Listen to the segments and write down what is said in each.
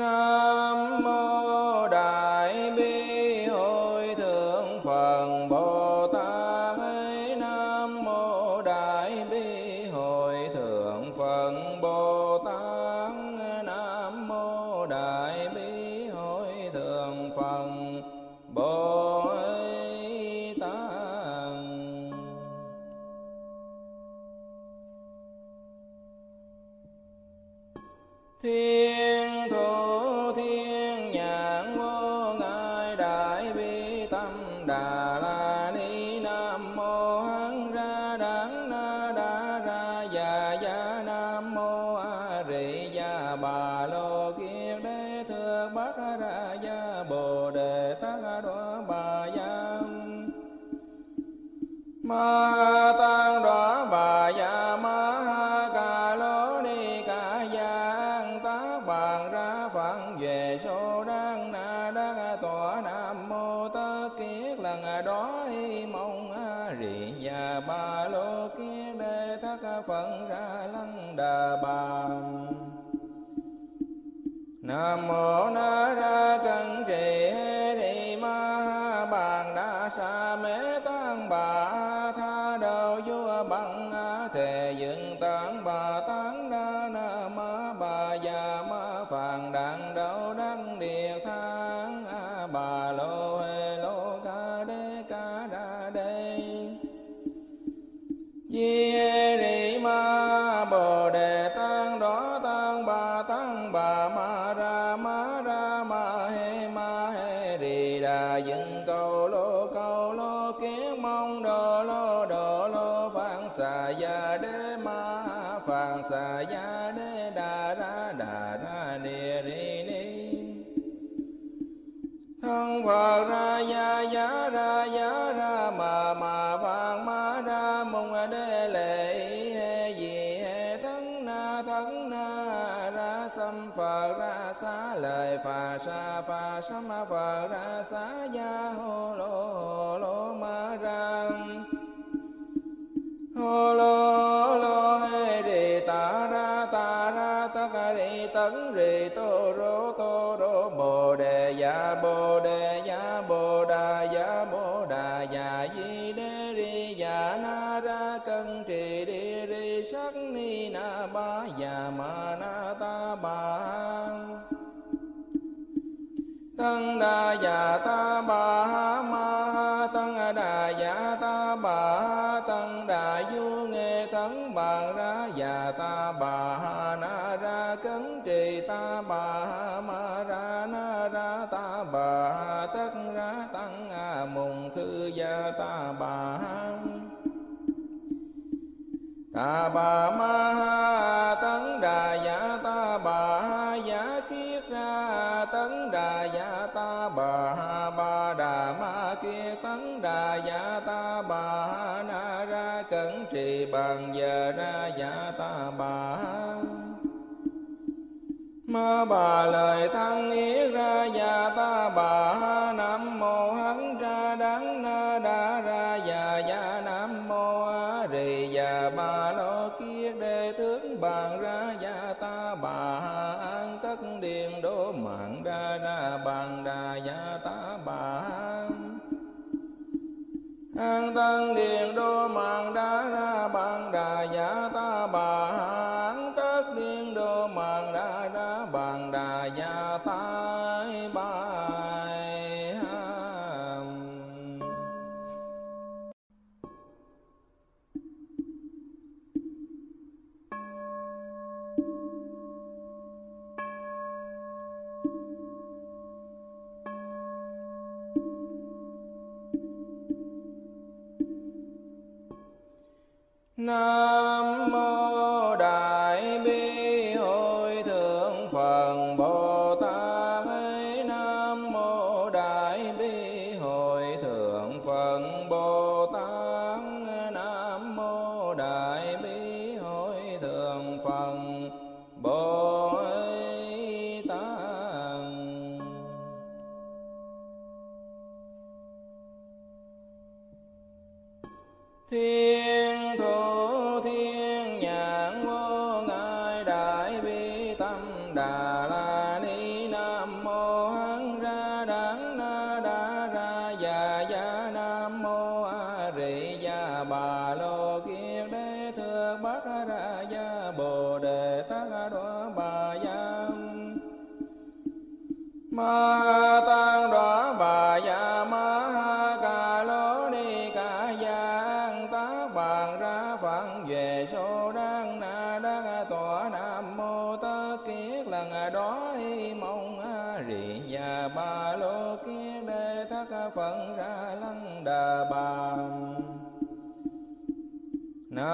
না đà bà ma ha tấn đà dạ ta bà ha giả kiết ra tấn đà dạ ta bà ha ba đà ma kia tấn đà dạ ta bà ha na ra cẩn trì bằng giờ ra dạ ta bà ha ma bà lời thăng ý căn điện đô mạng إِنَّا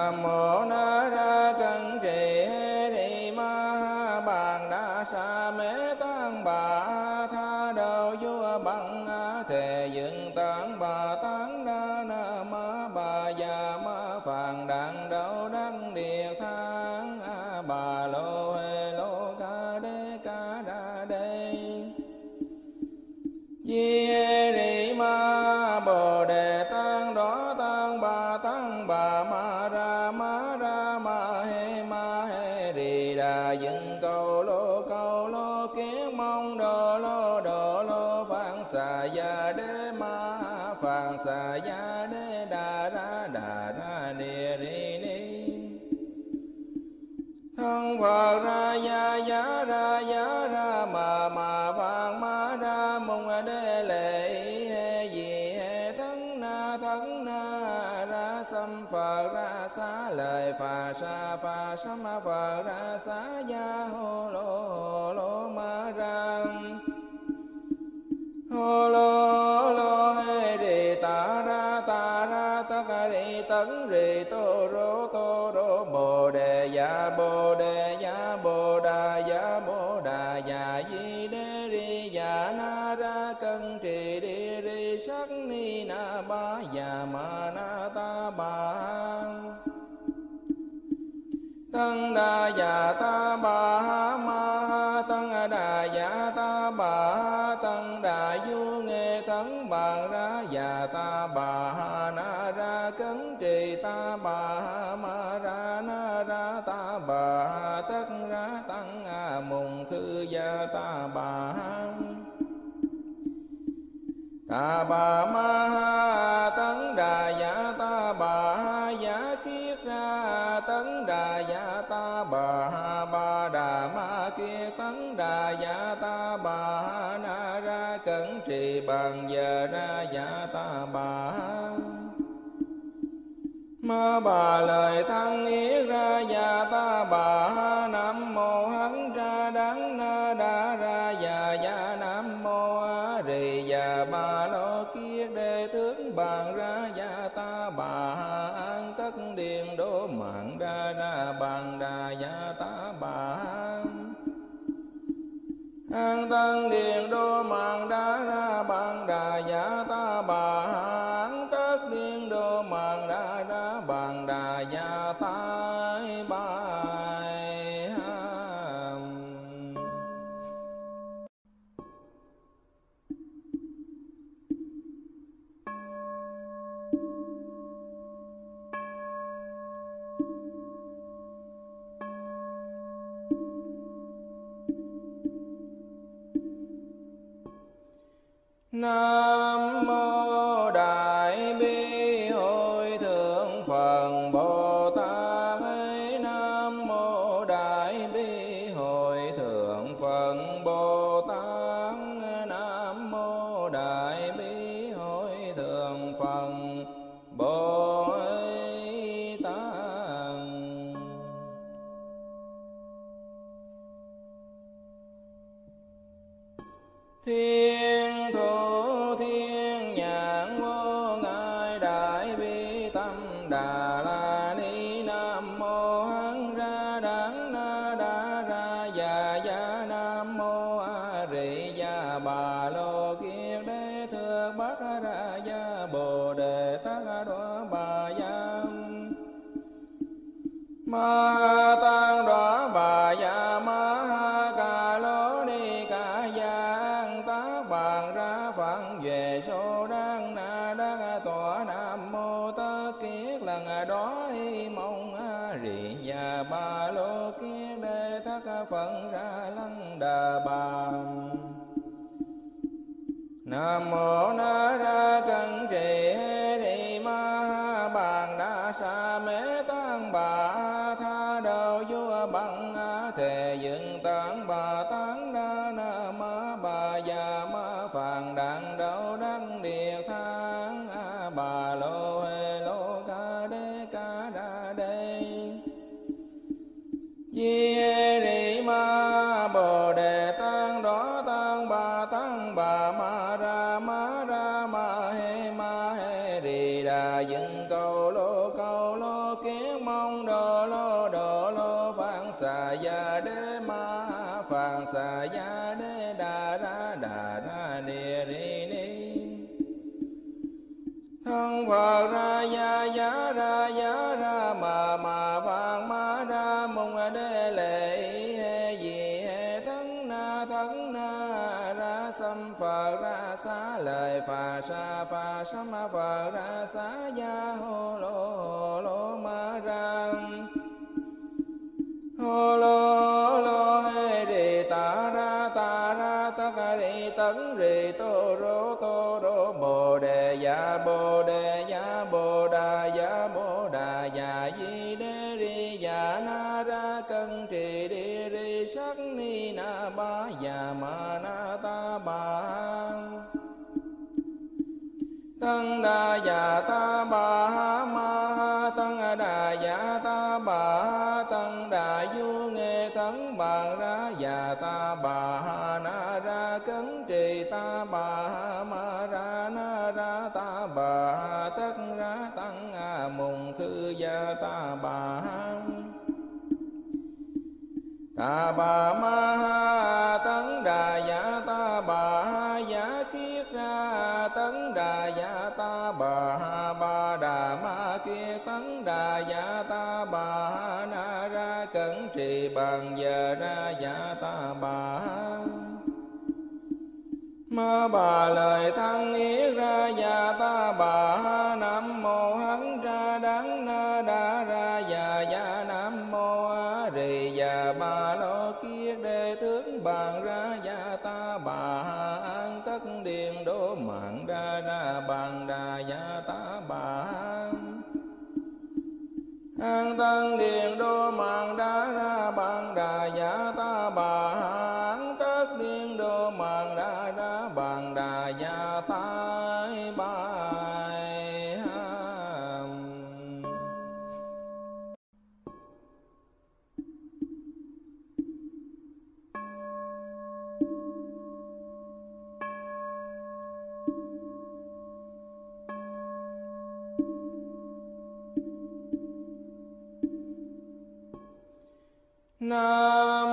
nam dạ ta bà ma ha tăng đà dạ ta bà tăng đà du nghe thắng bà ra dạ ta bà na ra cấn trì ta bà ma ra na ra ta bà tất ra tăng a mùng khư gia ta bà ha ta bà ma ha bà lời thăng ý ra và ta bà ha nam mô hắn ra đắng na đa ra già và nam mô a rì và ba lo kia đề thướng bàn ra và ta bà ha an tất điền đô mạng đa đa bàn đà và ta bà ha an tăng điền đô mạng đa ra bàn đà già No. nam mô na ra cân trì hê ni ma ha bàn đa sa mê tăng bà tha đầu vua bằng a thề đa dạ ta bà ha ma ha tăng đà dạ ta bà ha tăng đà du nghe thắng bà ra dạ ta bà ha na ra cấn trì ta bà ha ma ra na ra ta bà ha tất ra tăng a mùng khư gia ta bà ha. Ta bà ma ha bà lời thăng ý ra và ta, bà ha nam mô hắn ra đắng na đa ra và già nam mô a rì và bà lo kia đề thướng bàn ra và ta, bà ha an tất điện đô mạng ra ra bàn đà và ta, bà ha an tăng điền đô mạng đa ra bàn đà và ta Nam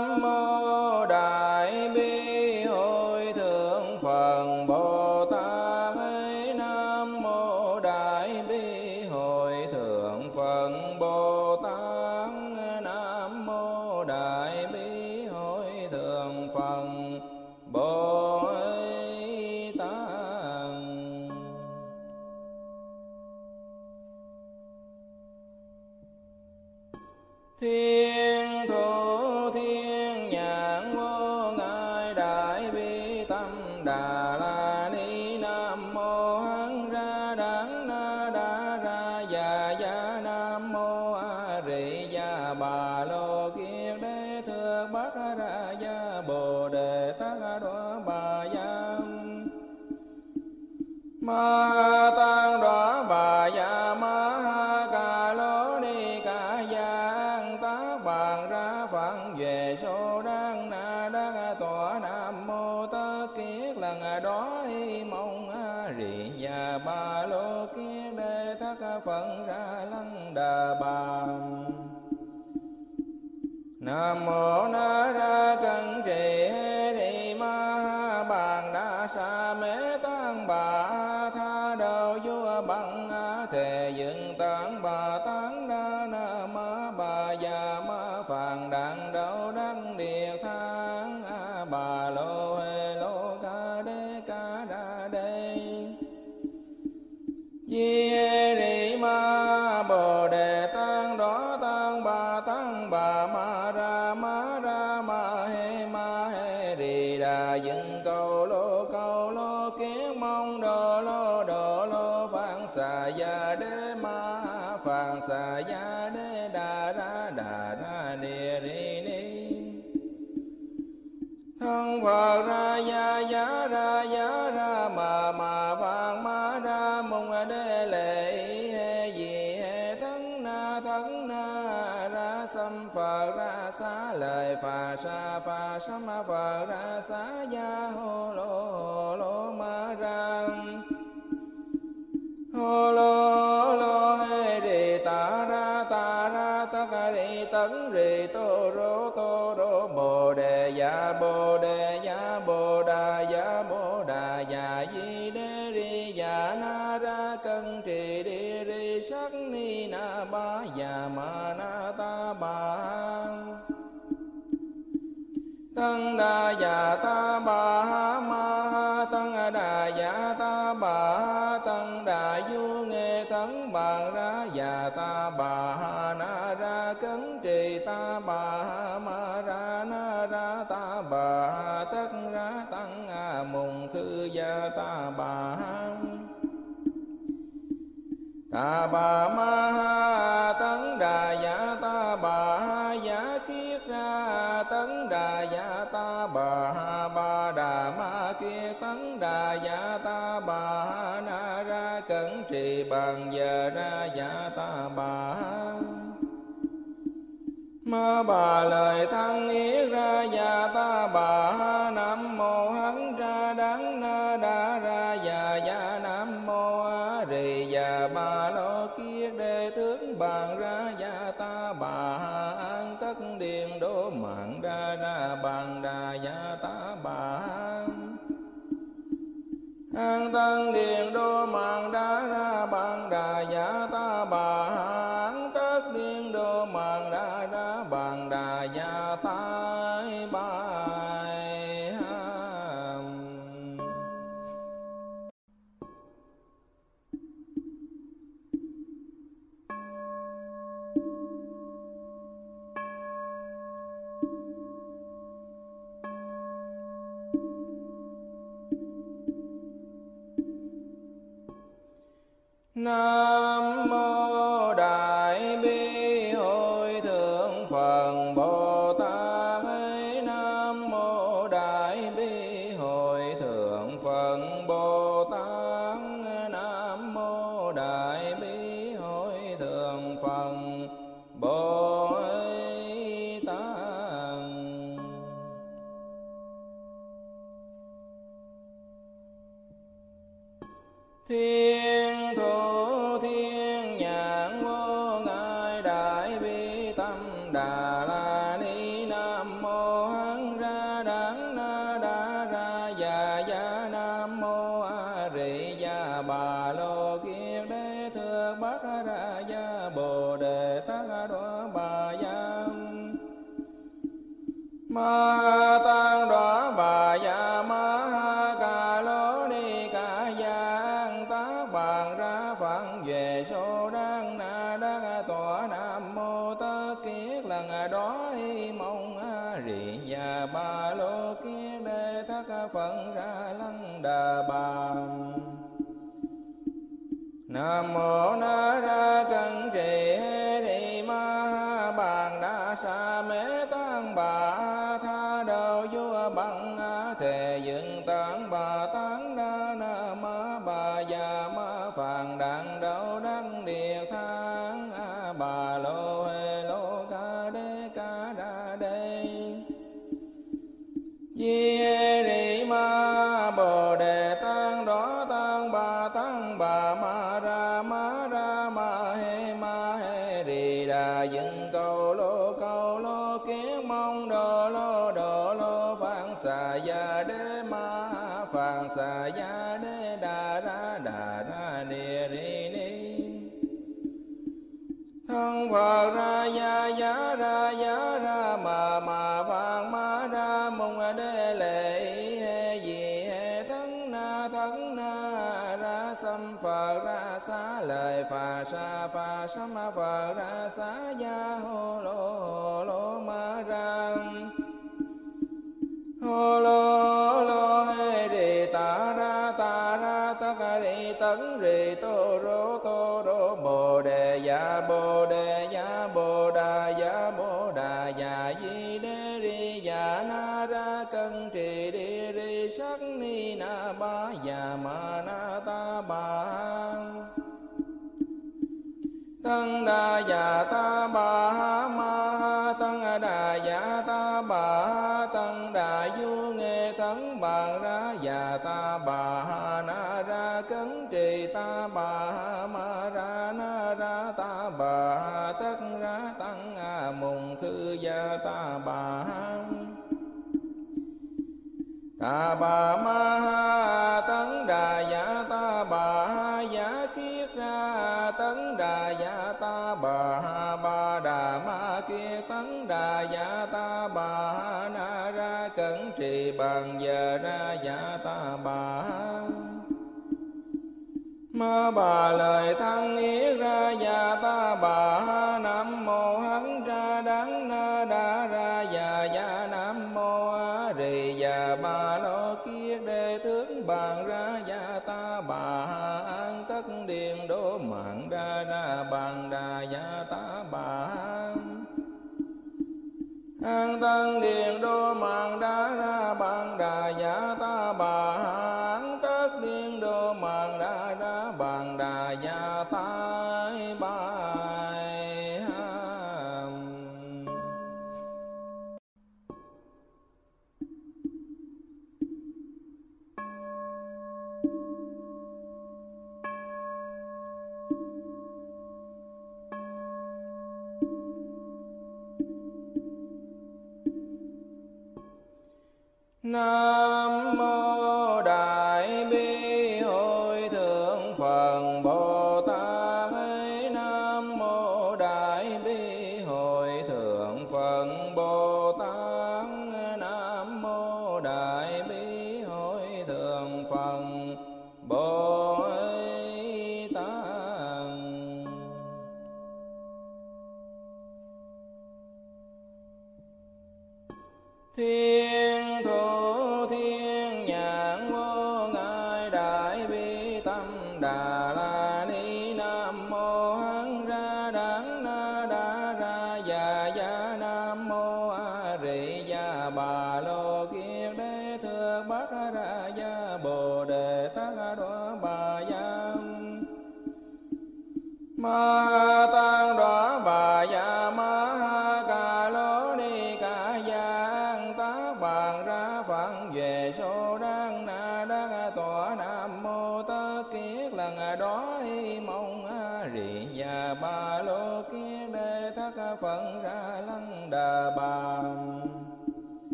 I'm on Na xâm phờ ra xá lời phà sa phà xâm phờ ra xá gia hô lô hô lô ma ra hô lô lô hê đi ta ra ta ra tất cả đi tấn rì tô rô tô rô bồ đề dạ bồ đề tăng đa già ta bà ha ma ha tăng đà già ta bà ha tăng đà du nghe thắng bà ra già ta bà ha na ra cấn trì ta bà ha ma ra na ra ta bà ha tất ra tăng a mùng khư gia ta bà ha ta bà ma ha bàn giờ ra dạ ta bà ma bà lời thăng yết ra dạ ta bà, nam mô hắn ra đắng na đa ra dạ dạ nam mô a rì già ba lo kia đề thướng bàn ra dạ ta bà. An tất điện đố mạng ra ra bàn an tăng điện đô mạng đá ra bạn đà giả ta bà. নাম I'm on a ride. đa dạ ta bà ha ma ha tăng đà dạ ta bà ha tăng đà du nghe thắng bà ra dạ ta bà ha na ra cấn trì ta bà ha ma ra na ra ta bà ha tất ra tăng a mùng khư gia ta bà ha ta bà ma bà lời thăng ý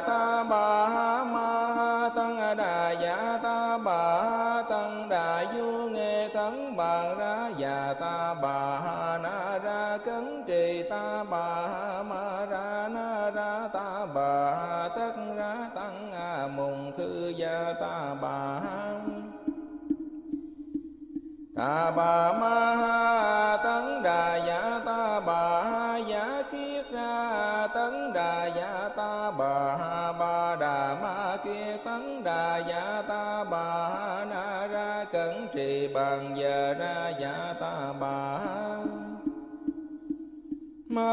ta bà ha ma ha tăng đà dạ ta bà ha tăng đà du nghe thắng bà ra dạ ta bà ha na ra cấn trì ta bà ha ma ra na ra ta bà ha tất ra tăng a mùng khư gia ta bà ha ta bà ma ha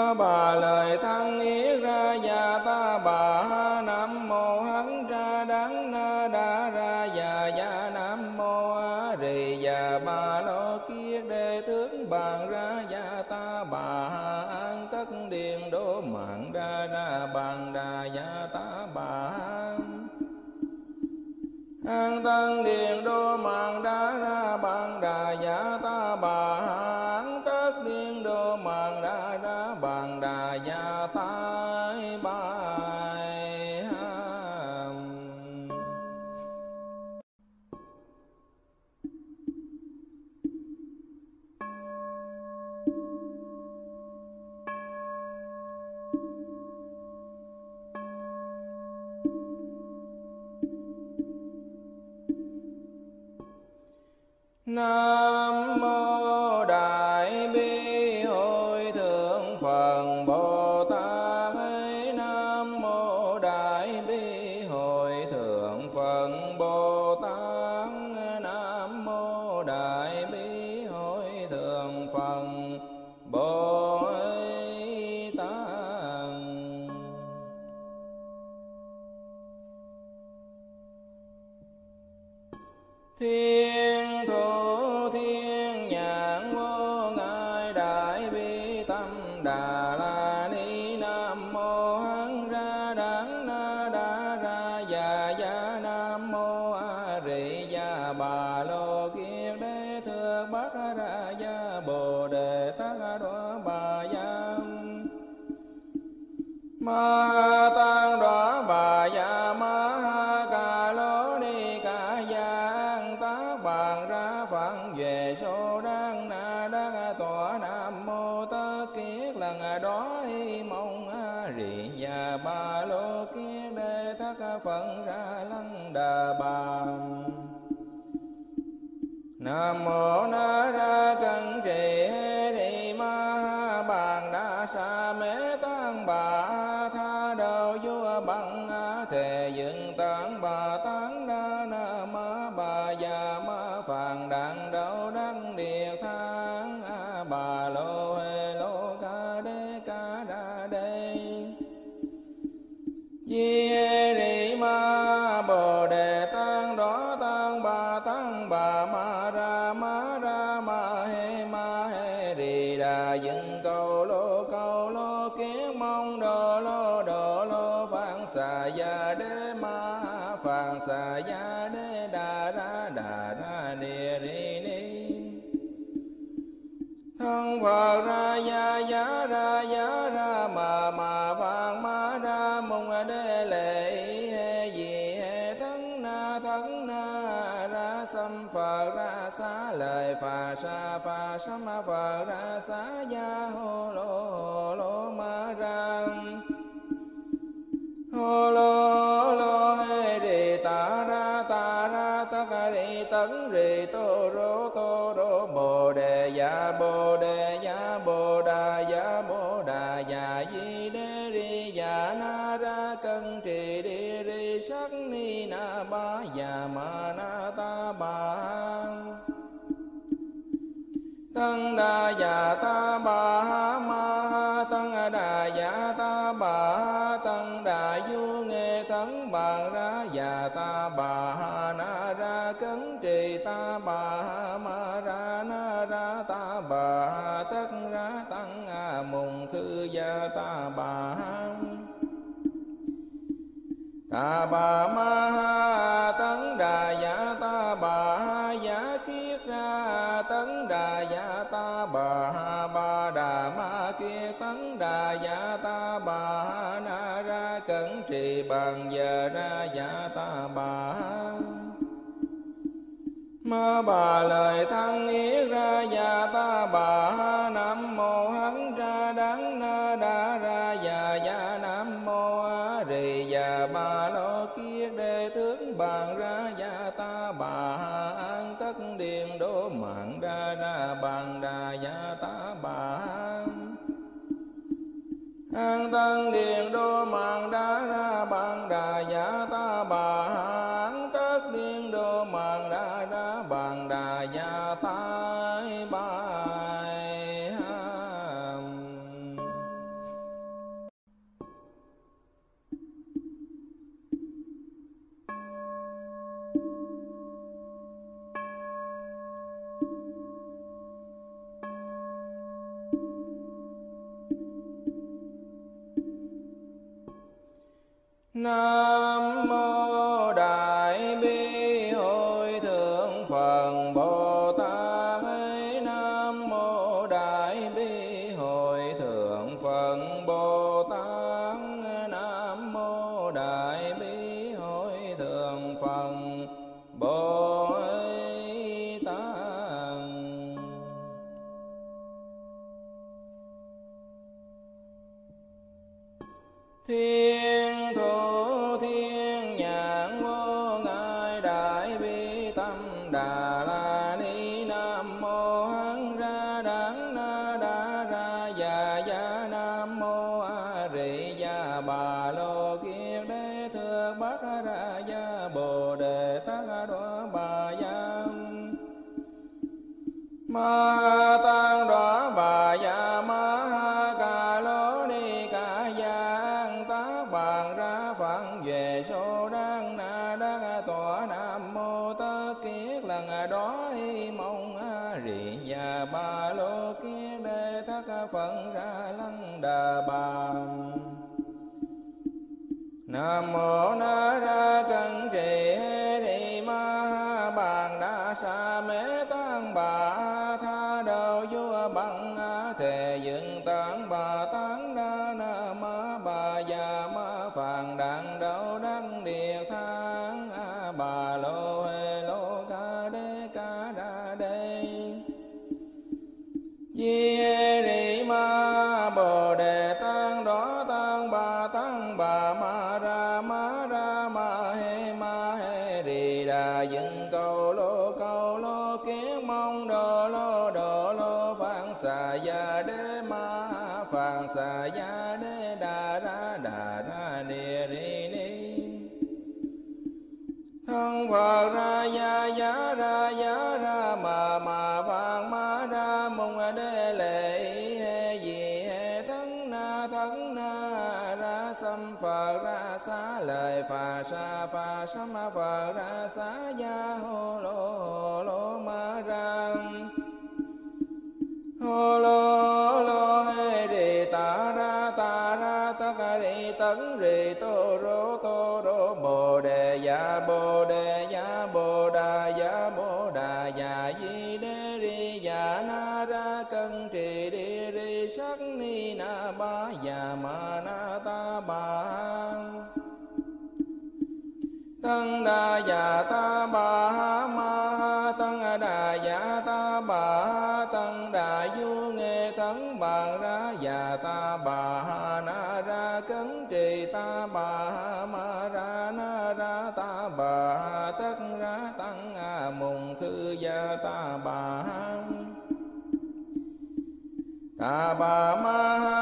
ta bà lời thăng ý ra và ta bà ha nam mô hắn ra đắng na đa ra và già nam mô a rì và bà lo kia đề tướng bàn ra và ta bà ha an tất điền đô mạng ra ra bàn đà và ta bà ha an tăng điền đô mạng đa ra bằng đà giả đà bà ma ha tấn đà dạ ta bà ha dạ kiết ra tấn đà dạ ta bà ha ba đà ma kia tấn đà dạ ta bà ha na ra cẩn trì bằng giờ ra dạ ta bà ha ma bà lời thăng ý tăng điện đô mạng đá ra Krishna. ta bà ha ma ha tăng đà dạ ta bà ha tăng đà du nghe thắng bàn ra dạ ta bà ha na ra cấn trì ta bà ha ma ra na ra ta bà ha tất ra tăng a mùng khư gia ta bà ha ta bà ma ha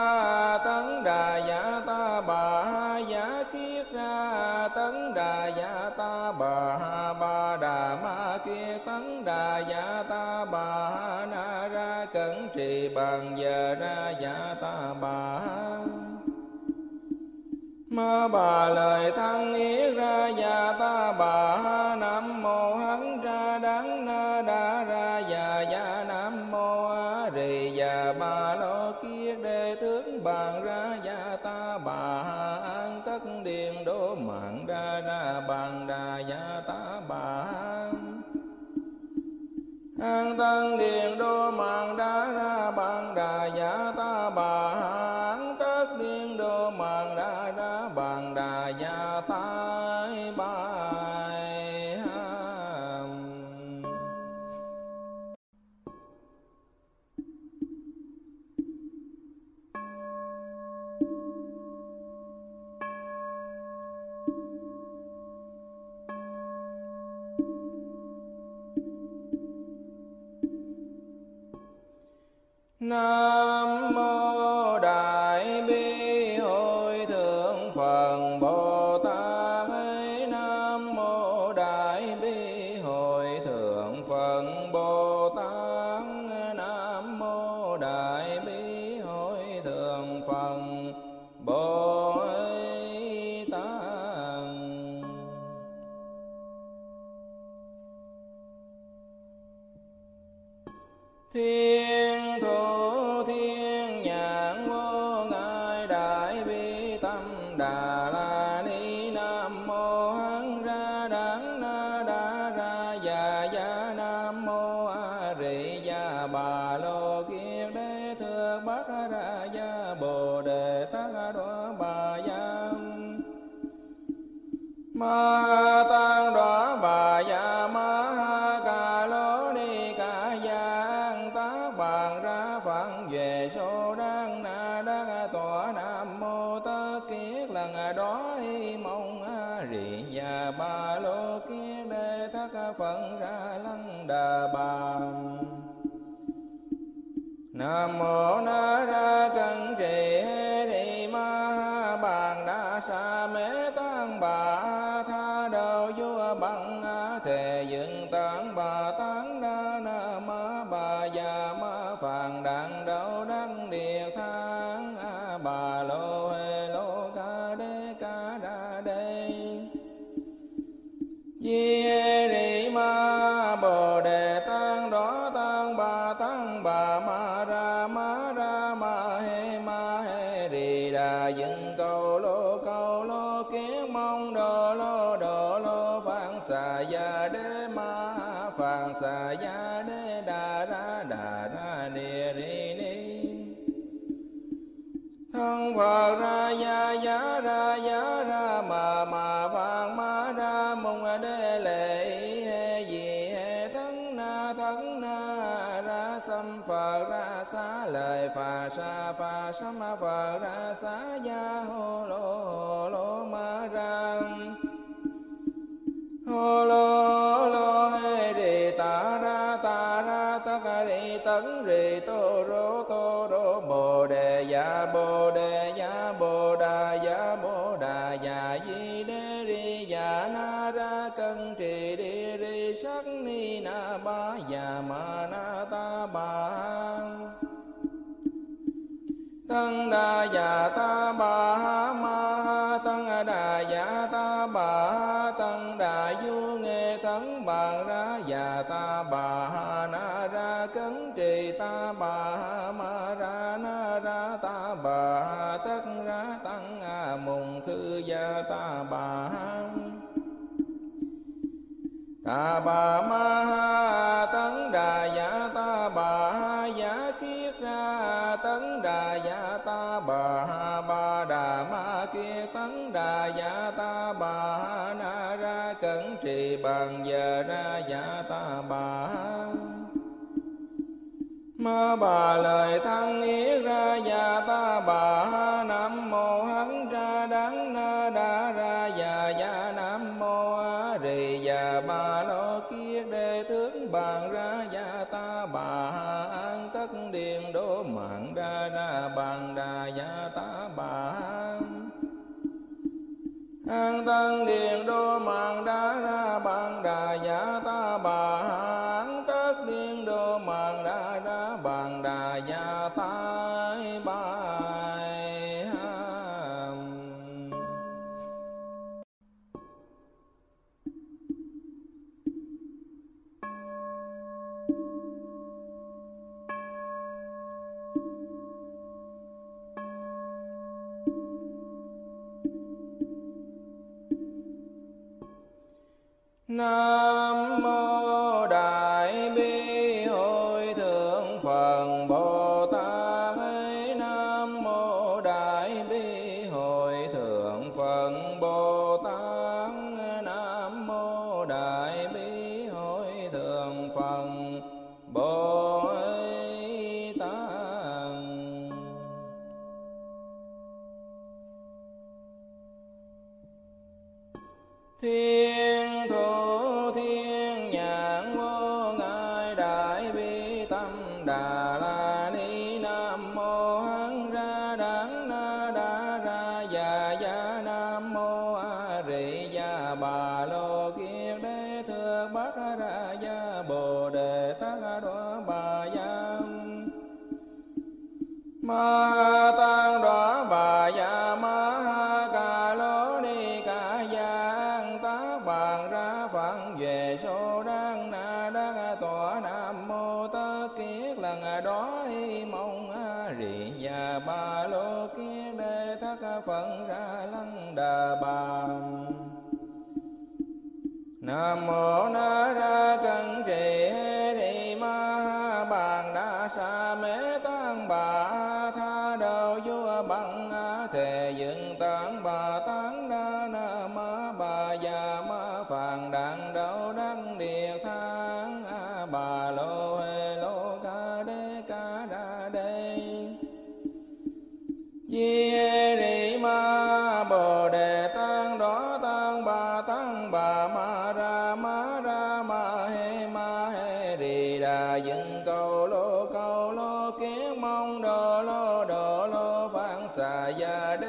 bà lời thăng ý ra và ta, bà ha nam mô hắn ra đắng na đa ra và già nam mô a rì và bà lo kia đề tướng bàn ra và ta, bà ha an tất điền đô mạng ra ra bàn đà và ta, bà ha an tăng điền đô mạng đa ra bàn đà giả No. đói mong a rì nhà ba lô kia đề thất à, phận ra lăng đà bà nam mô na ra cần trì Sa ma sam phờ ra xá gia ho lo hô lô ma ra ho lo lo he di ta ra ta ra ta ca rì tấn di to ro to ro bồ đề ya bồ đề tăng đa già ta bà ha ma ha tăng đà già ta bà ha tăng đà du nghe thắng bà ra già ta bà ha na ra cấn trì ta bà ha ma ra na ra ta bà ha tất ra tăng a mùng khư gia ta bà ha ta bà ma ha bàn giờ ra dạ ta bà ma bà lời thăng ý ra dạ ta bà, nam mô hắn ra đắng na đa ra dạ dạ nam mô a rì già ba lo kia đề thướng bàn ra dạ ta bà. An tất điện đố mạng ra ra bàn an tăng điện đô mạng đã ra bạn đà giả ta bà. নাম mô na ra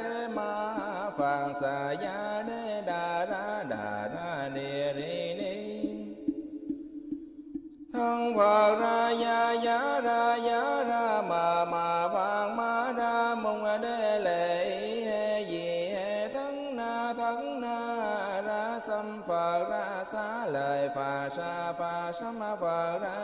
đê ma phạn xà ya đê đà ra đà ra đề ri ni thân phật ra ya ya ra ya ra mà mà vàng ma ra mùng đê lệ he gì he thân na thân na ra xâm phật ra xá lời phà sa phà sâm phật ra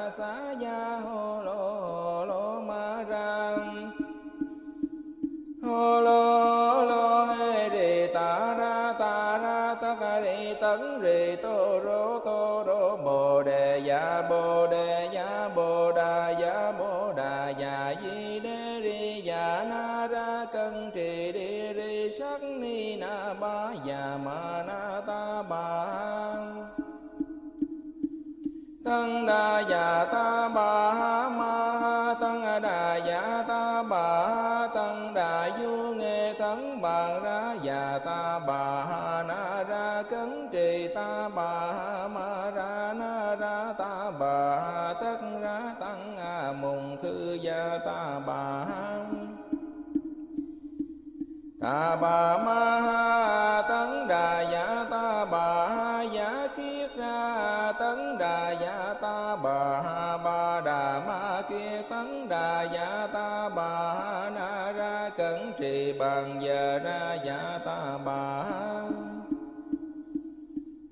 đa dạ ta bà ha ma ha tăng đà dạ ta bà ha tăng đà du nghe thắng bà ra dạ ta bà ha na ra cấn trì ta bà ha ma ra na ra ta bà ha tất ra tăng a mùng khư gia ta bà ha ta bà ma ha bàn giờ ra dạ ta bà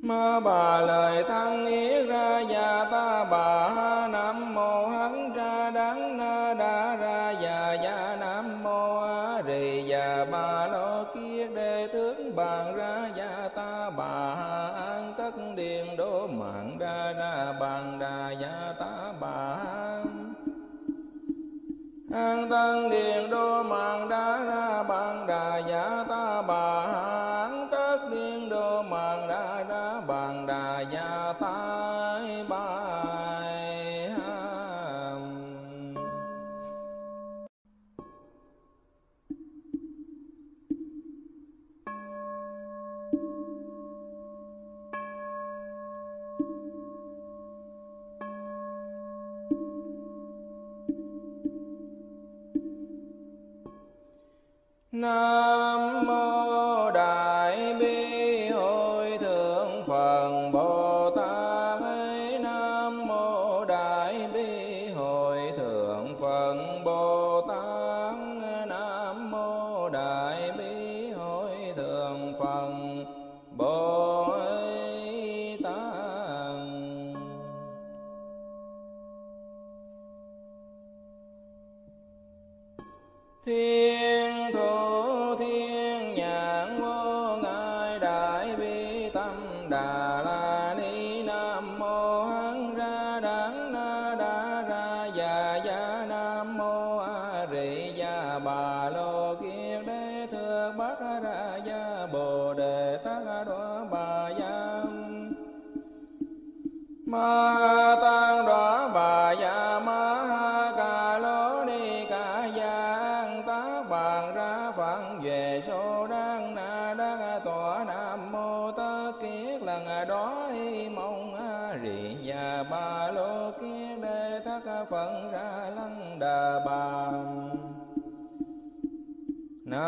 ma bà lời thăng yết ra dạ ta bà, nam mô hắn ra đắng na đa ra dạ dạ nam mô a rì dạ bà lo kia đề tướng bàn ra dạ ta bà. An tất điện đố mạng ra ra bàn. an tăng điện đô mạng đá ra bạn đà giả ta bà Nam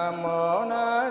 I'm on it.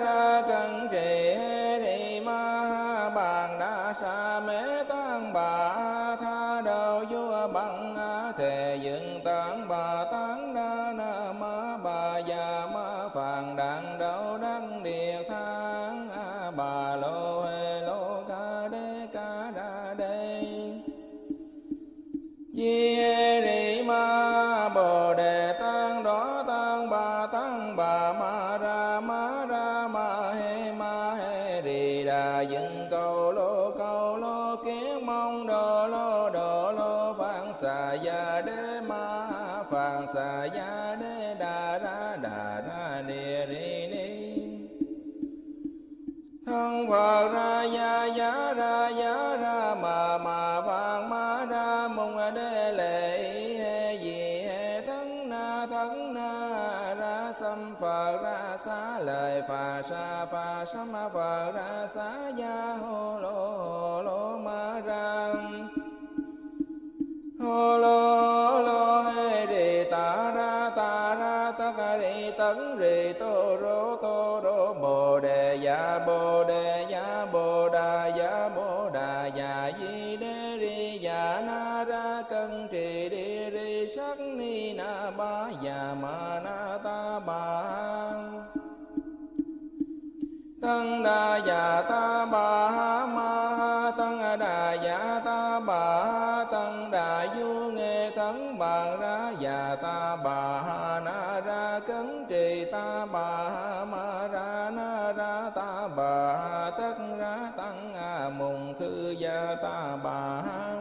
tăng đa già ta bà ha ma ha, tăng đà già dạ ta bà ha, tăng đà du nghe thắng bà ra già ta bà ha na ra cấn trì, ta bà ha ma ra na ra, ta bà ha tất ra, tăng a mùng khư gia ta bà ha.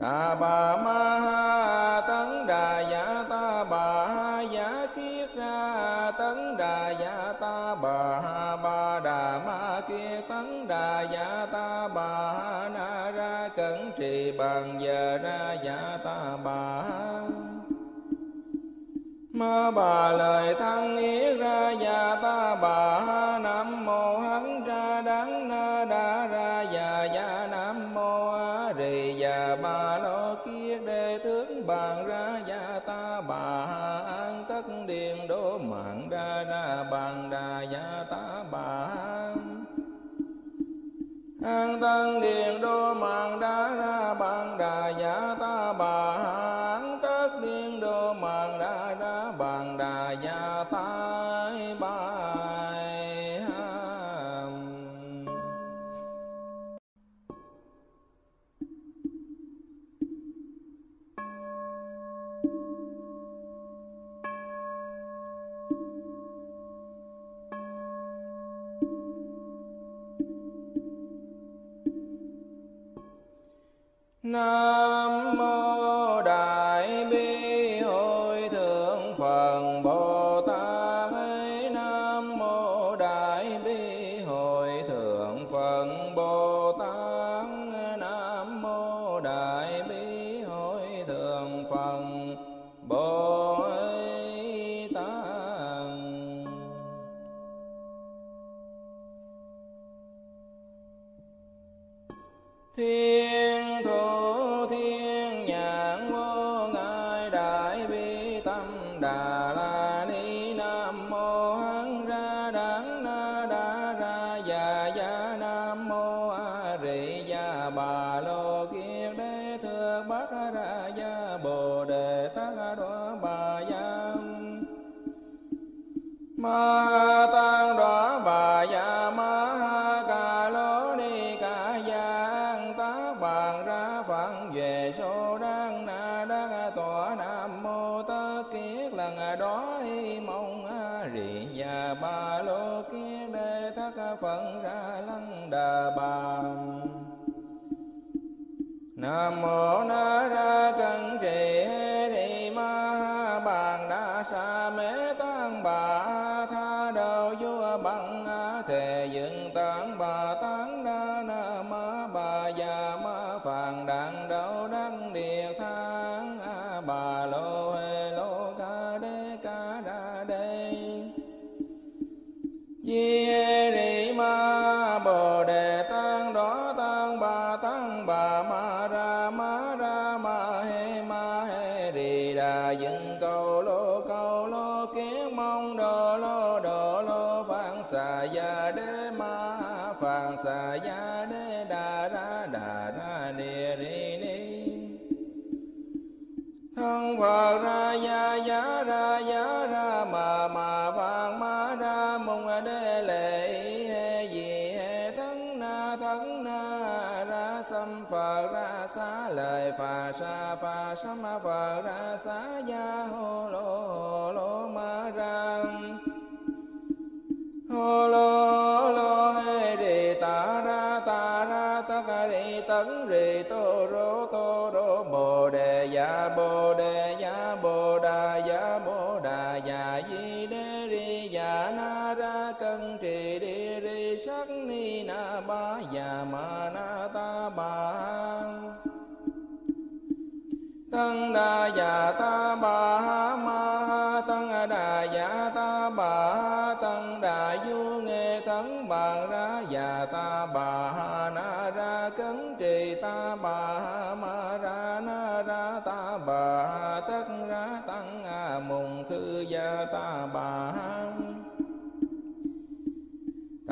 Ta bà ma ha bà lời thăng ý.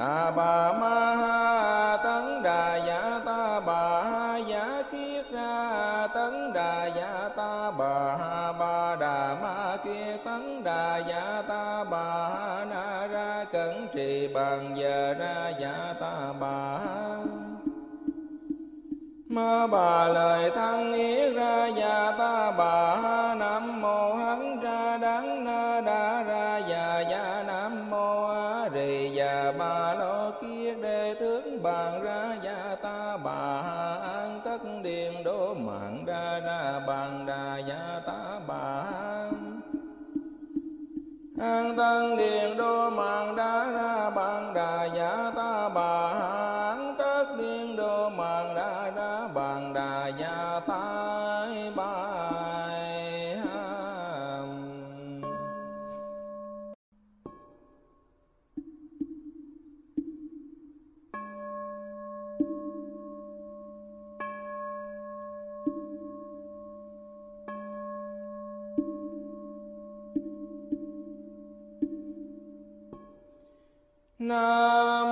a bà ma ha tấn đà dạ ta bà ha dạ kiết ra tấn đà dạ ta bà ha ba đà ma kia tấn đà dạ ta bà ha na ra cẩn trì bằng giờ ra dạ ta bà ha ma bà lời thăng ý ra dạ ta bà ha nam mô hắn ra đắng na đà ra già bà lo kia đề thướng bàn ra gia ta, bà an tất điện đô mạng đa đa bàn đà gia ta, bà an. Tăng điện đô mạng đa ra bàn đà gia ta, bà não.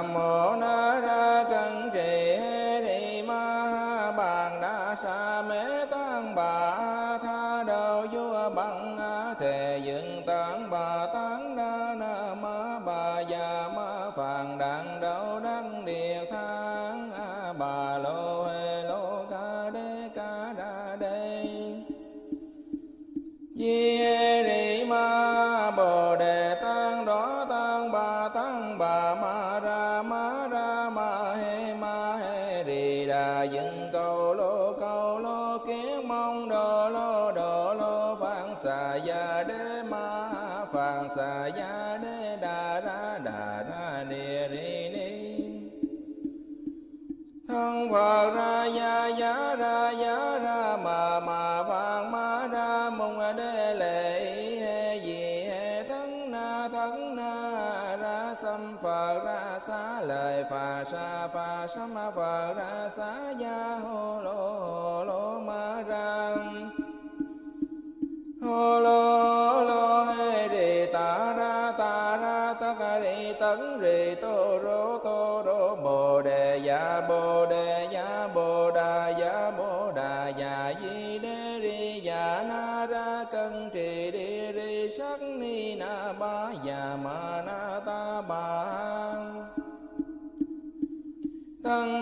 I'm Namona.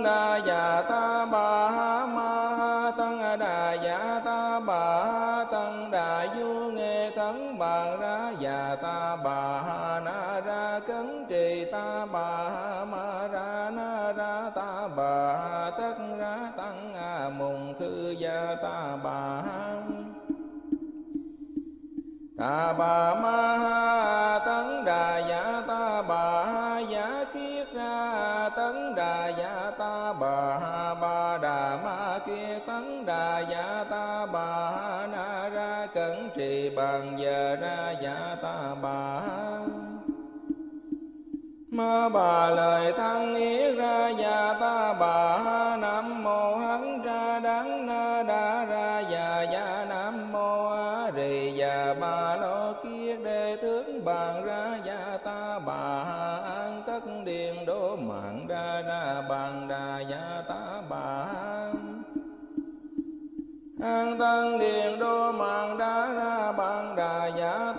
đa dạ ta bà ha ma ha tăng đà dạ ta bà ha tăng đà du nghe thắng bàn ra dạ ta bà ha na ra cấn trì ta bà ha ma ra na ra ta bà ha tất ra tăng a mùng khư gia ta bà ha ta bà ma ha ra dạ ta bà. Ma bà lời thăng yết ra dạ ta bà. an tăng điện đô mạng đã ra bằng đà giả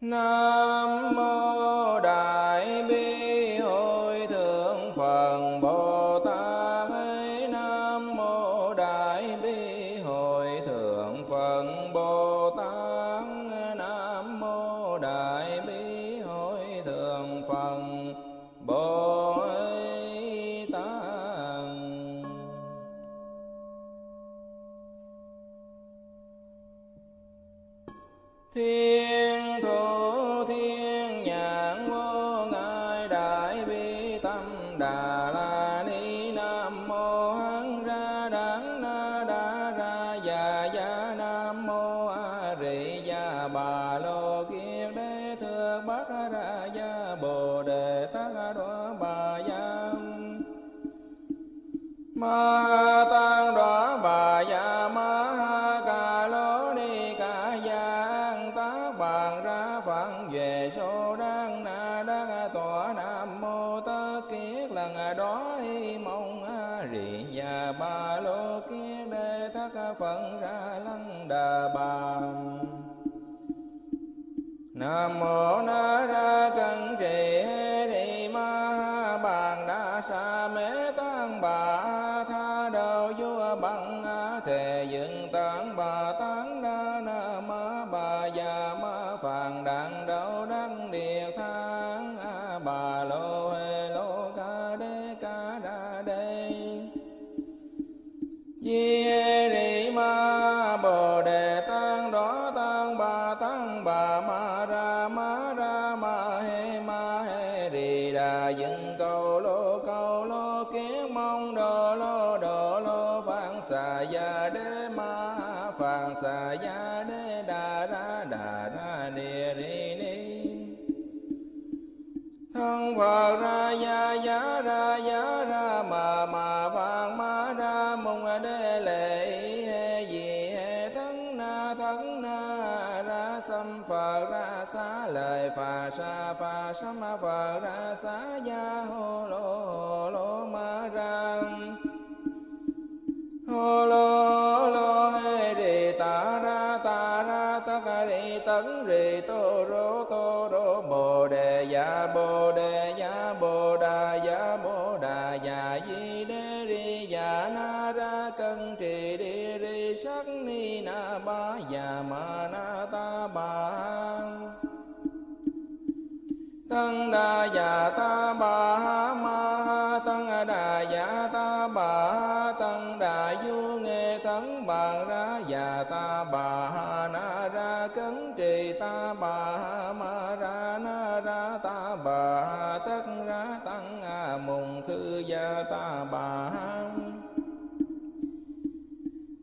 Nam Mô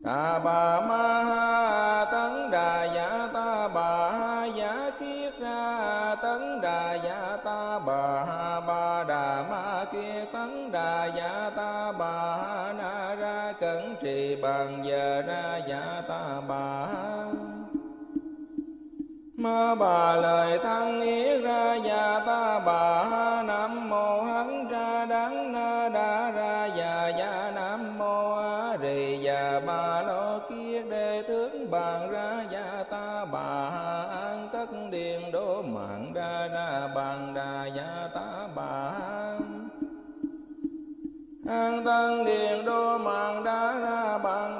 a bà ma ha tấn đà dạ ta, bà ha dạ kiết ra tấn đà dạ ta, bà ha ba đà ma kia tấn đà dạ ta, bà ha na ra cẩn trì bằng giờ ra dạ ta, bà ha ma bà lời thăng ý ra dạ ta, bà ha an tăng điện đô mạng đã ra bằng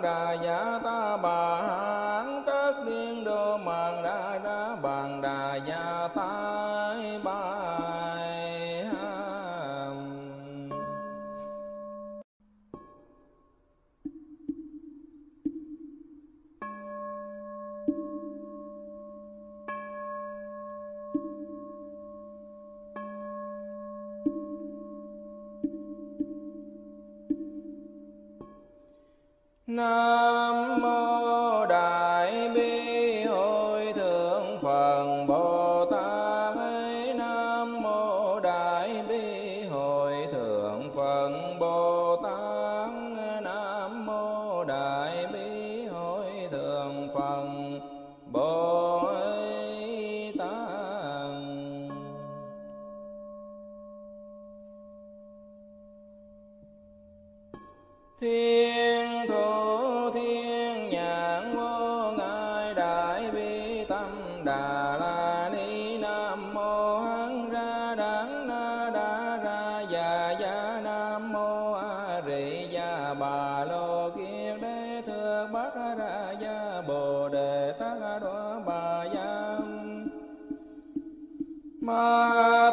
Na. No. My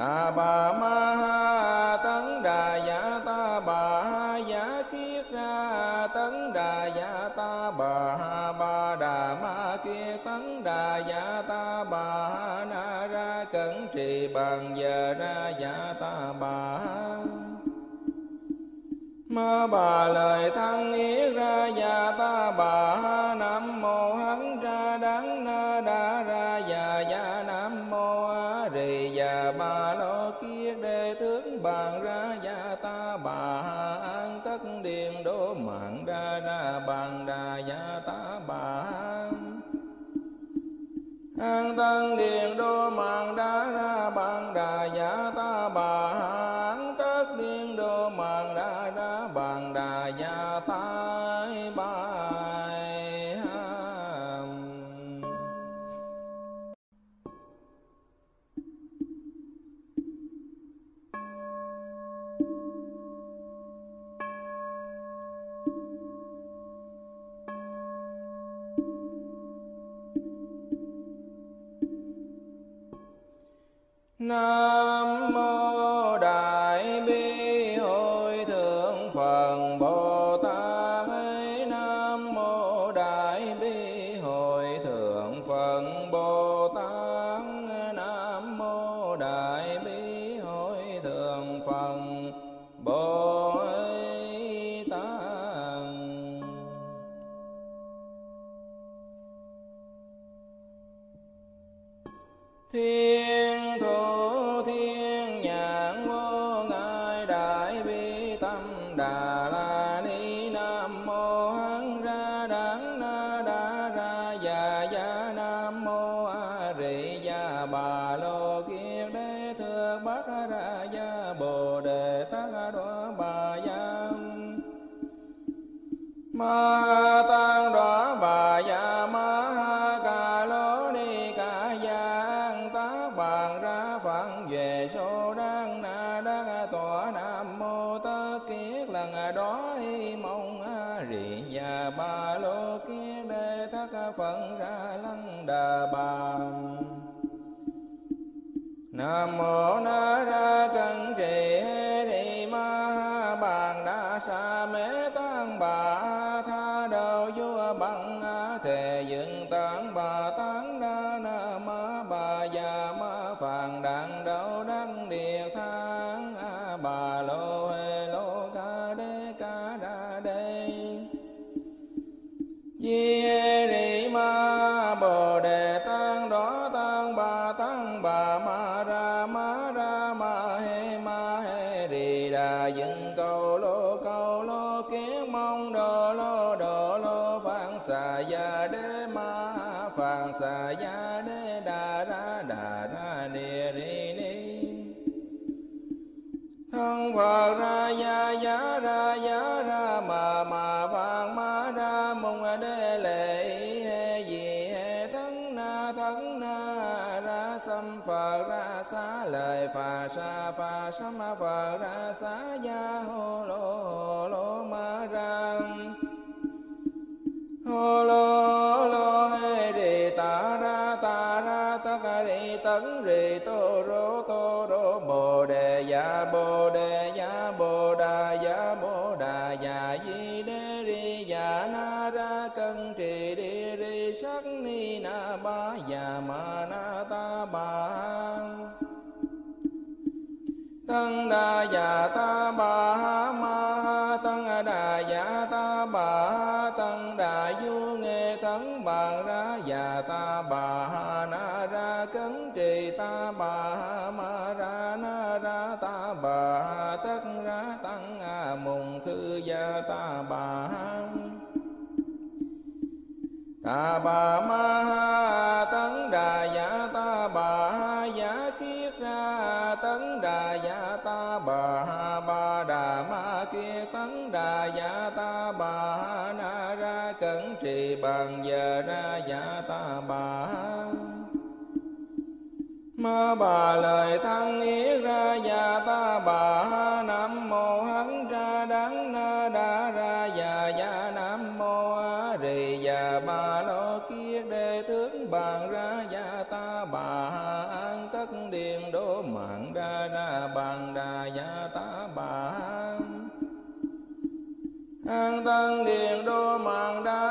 a bà ma ha tấn đà dạ ta bà ha dạ kiết ra tấn đà dạ ta bà ha ba đà ma kia tấn đà dạ ta bà ha na ra cẩn trì bằng giờ ra dạ ta bà ha ma bà lời thăng ý ra dạ ta bà tăng điện đô mạng đá ra bằng Nah. nam mô na ra cân trì hê ni ma ha bàn đa sa mê tăng bà tha đầu vua bằng thề dựng tăng bà tăng đa na ma bà già ma phàn đặng đâu đăng địa thang a bà lô hê lô ca đê ca đa đê chi hê Ta bà ma ha tấn đà dạ ta bà ha giả kiết ra tấn đà dạ ta bà ha ba đà ma kia tấn đà dạ ta bà ha na ra cẩn trì bằng giờ ra dạ ta bà ha ma bà lời thăng yết ra dạ ta bà tăng điện đô mạng đa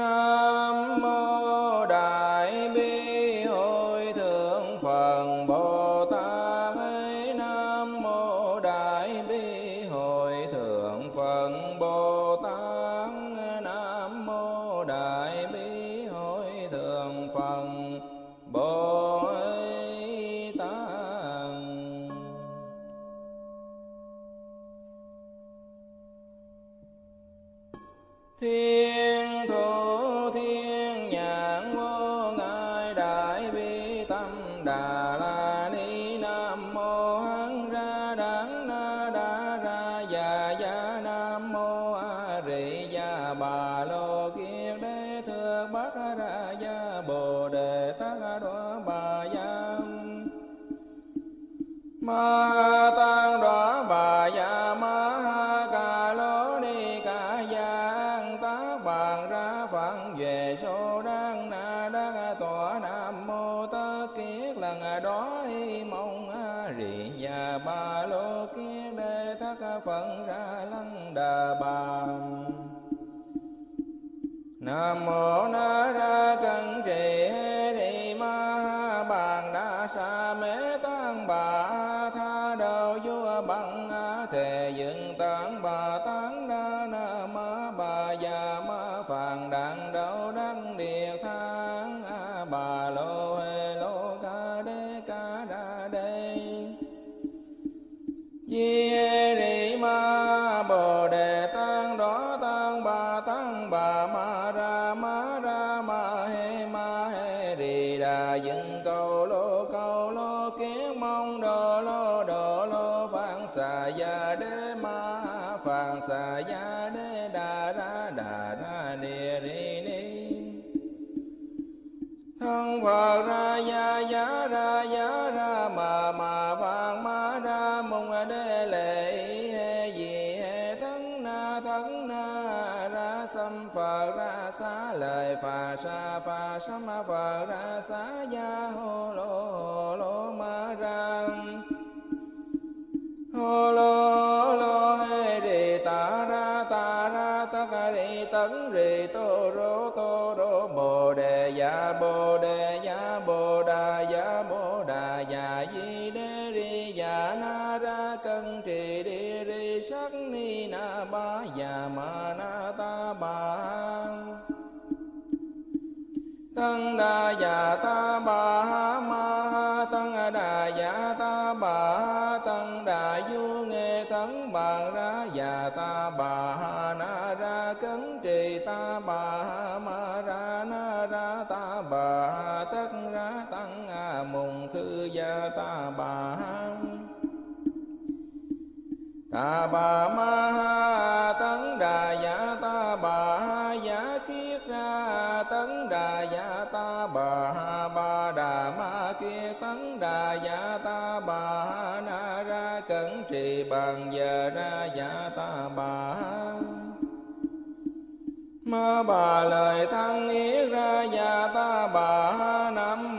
إِنَّا nam mô ca ni tấn rì tô rô tô đô bồ đề dạ bồ đề dạ bồ đà dạ bồ đà dạ di đê ri dạ na ra cân trì đi ri sắc ni na ba dạ ma na ta ba tăng đa dạ ta ba ma tăng đa dạ ta ba tăng đa du nghe thắng bàn ra dạ ta ba na a bà ma ha tấn đà dạ ta bà ha giả kiết ra tấn đà dạ ta bà ha ba đà ma kia tấn đà dạ ta bà ha na ra cẩn trì bằng giờ ra dạ ta bà ha ma bà lời thăng yết ra dạ ta bà nam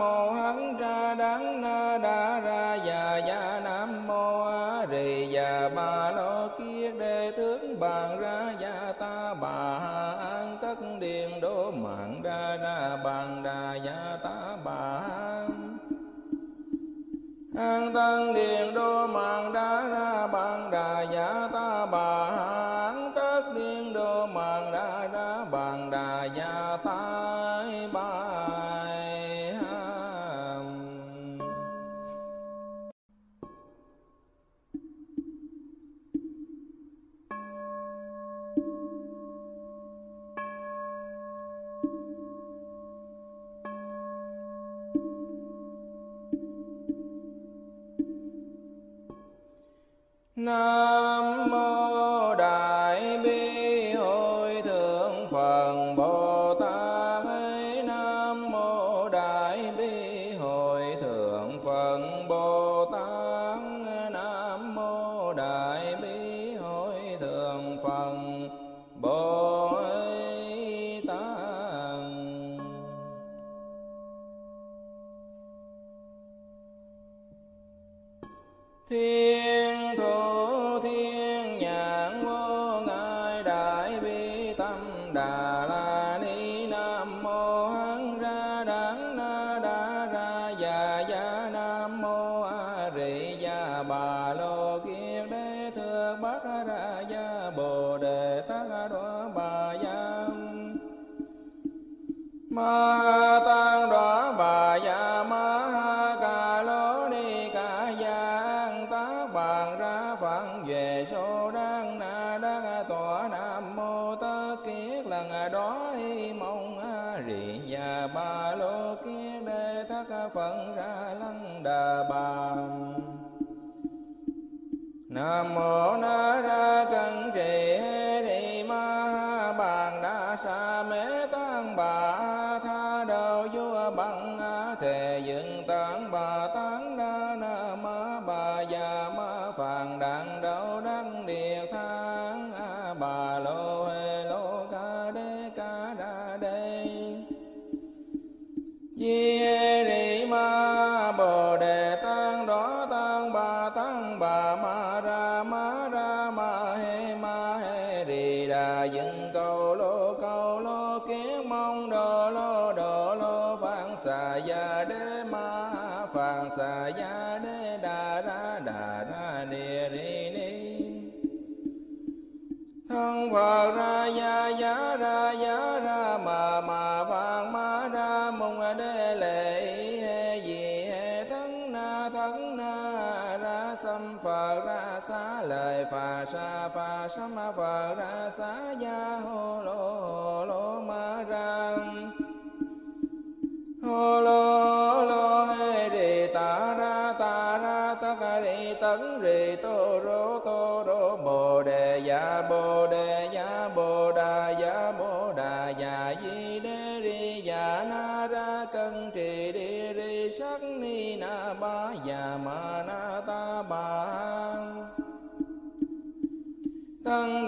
bàn đà dạ tá bà an tăng điện đô mạng đá ra bàn đà dạ ta bà Nam mô na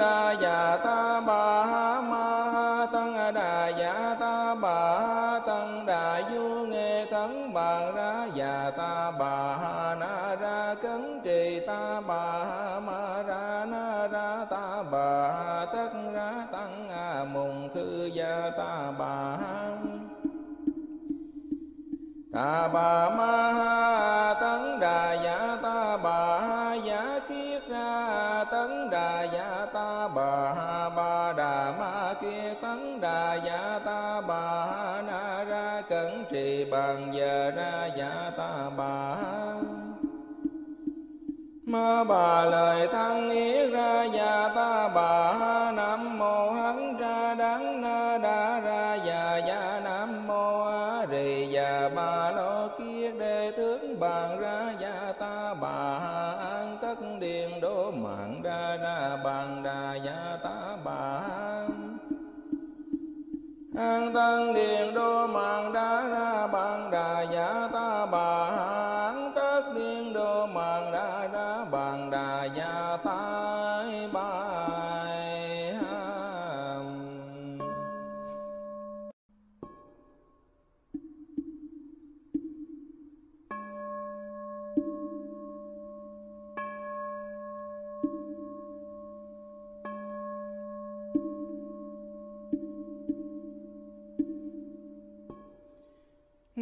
đa dạ ta bà ha ma ha tăng đà dạ ta bà ha tăng đà du nghe thắng bàn ra dạ ta bà ha na ra cấn trì ta bà ha ma ra na ra ta bà ha tất ra tăng a mùng khư gia ta bà ha ta bà ma ha bà ha ba đà ma kia tấn đà dạ ta bà ha na ra cẩn trì bằng giờ ra dạ ta bà ha ma bà lời thăng ý ra dạ ta bà ha nam mô hắn ra đắng na đa ra dạ dạ nam mô a rì dạ ba lo kia đề tướng bàn ra dạ ta bà ha an tất điên đố mạng ra ra bàn đà an tăng điện đô mạng đá ra bạn đà giả ta bà.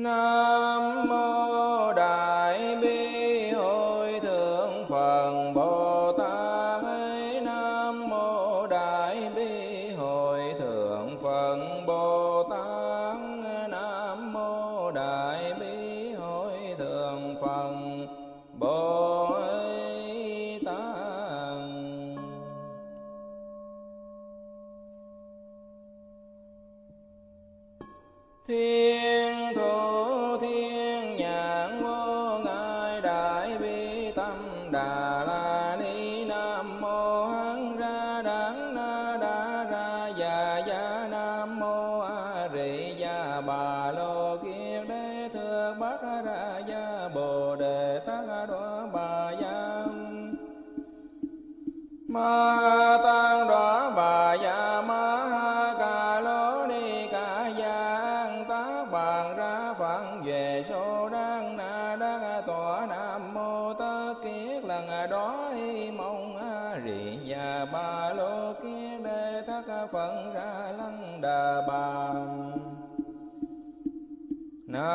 Nam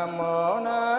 I'm on Na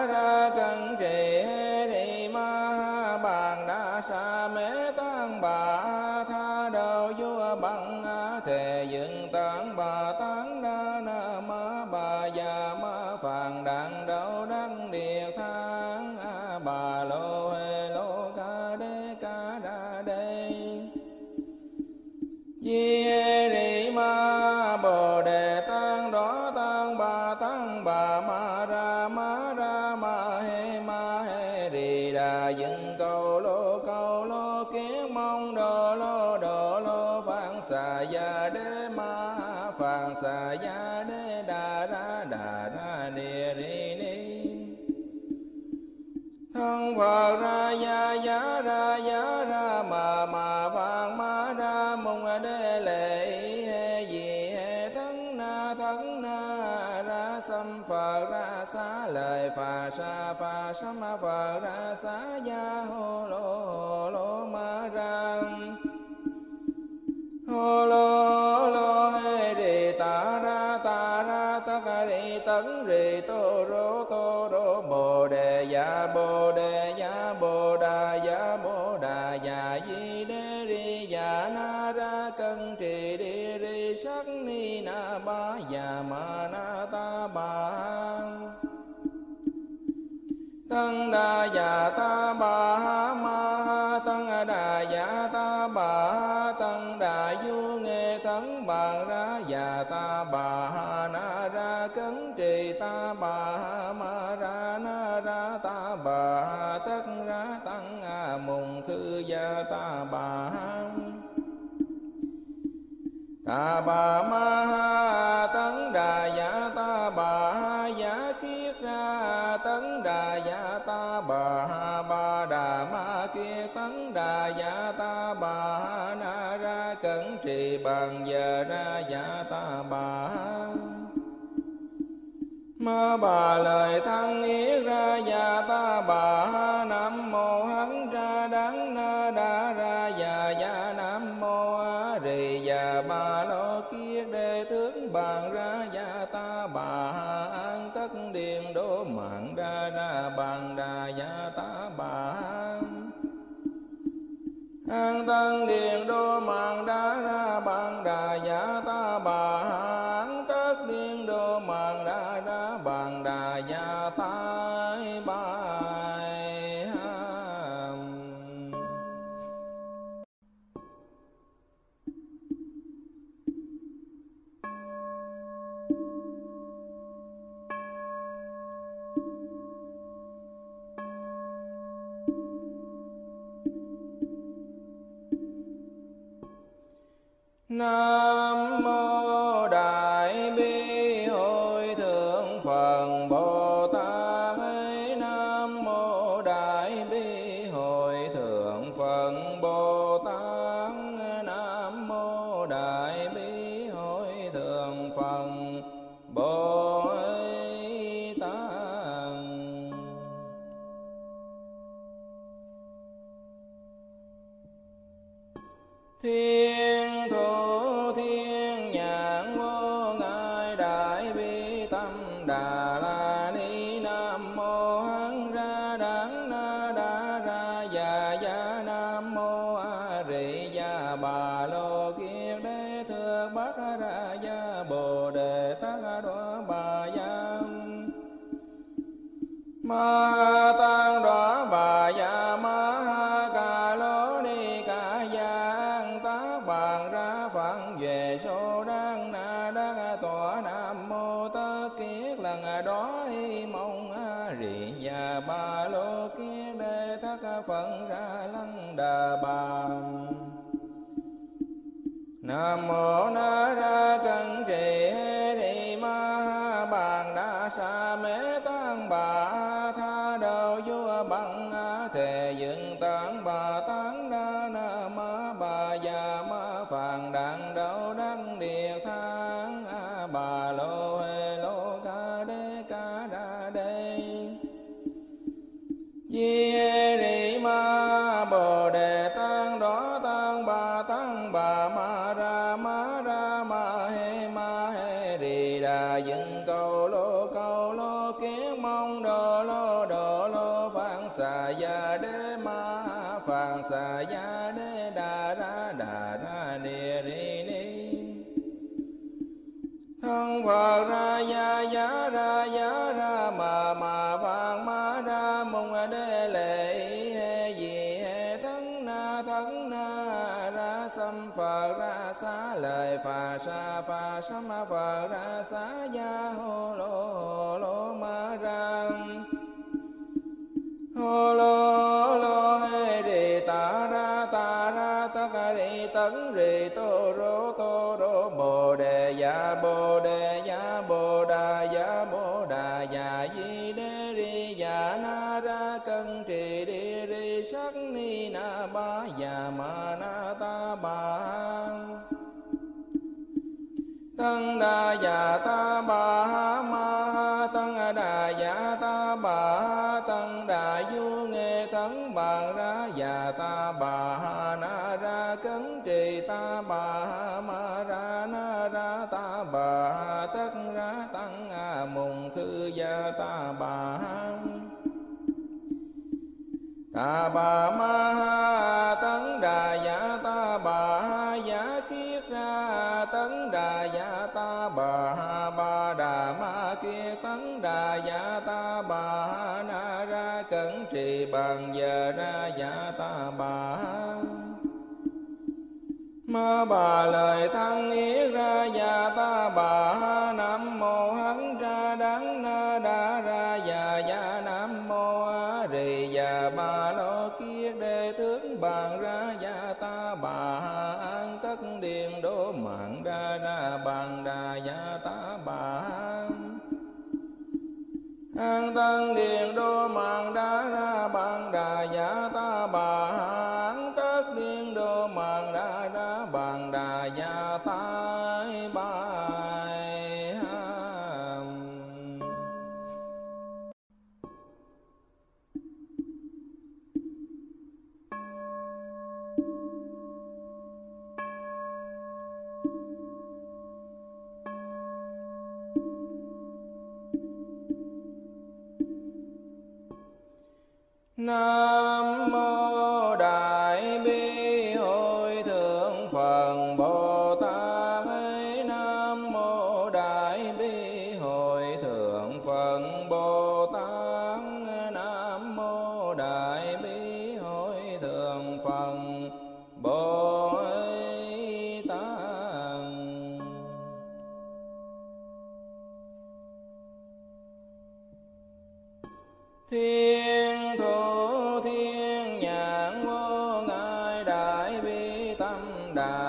đa dạ ta bà ha ma ha tăng đà dạ ta bà ha tăng đà du nghe thắng bà ra dạ ta bà ha na ra cấn trì ta bà ha ma ra na ra ta bà ha tất ra tăng a mùng khư gia ta bà ha ta bà ma ha ra dạ ta bà. Ma bà lời thăng yết ra dạ ta bà. an tăng điện đô mạng đã ra bạn đà giả ta Na. đà bà ma ha, tấn đà dạ ta bà ha, giả kiết ra, tấn đà dạ ta bà ha ba đà ma kia, tấn đà dạ ta bà ha, na ra cẩn trì bằng giờ ra dạ ta bà ma bà lời thăng yết tăng điện đô mạng Na. đa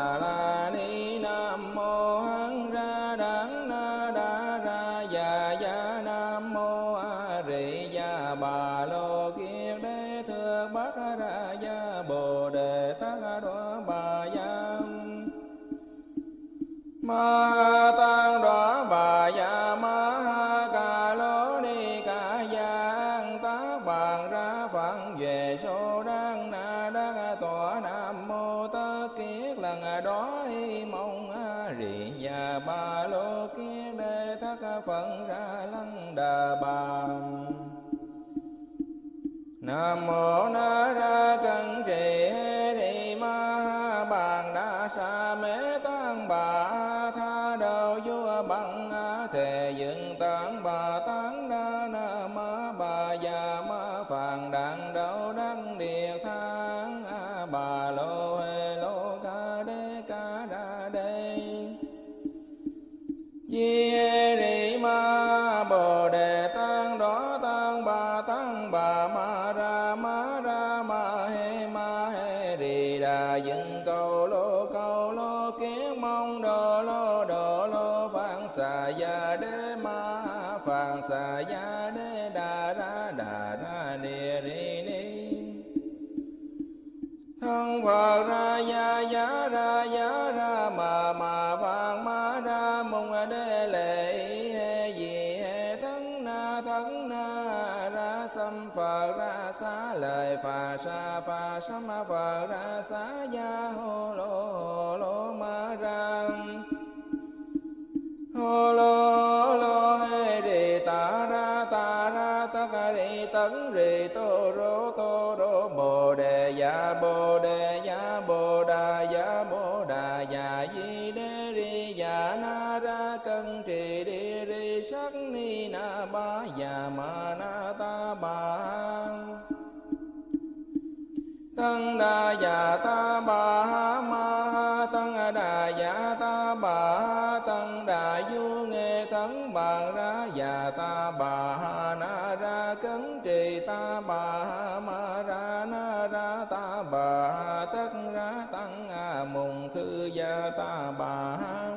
ta bà ha ma ha tăng đà dạ ta bà ha tăng đà du nghe thắng bà ra dạ ta bà ha na ra cấn trì ta bà ha ma ra na ra ta bà ha tất ra tăng a mùng khư gia ta bà ha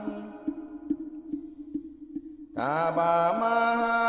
ta bà ma ha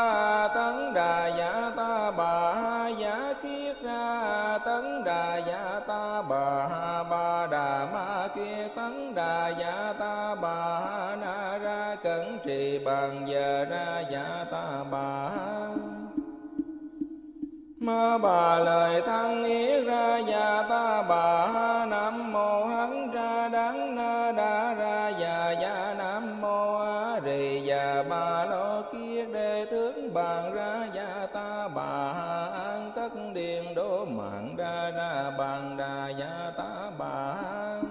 ta bà lời thăng ý ra và ta bà ha nam mô, hắn ra đắng na đa ra và già nam mô a rì và bà lo kia đề tướng bàn ra và ta bà ha an tất điền đô mạng ra ra bàn đà và ta bà ha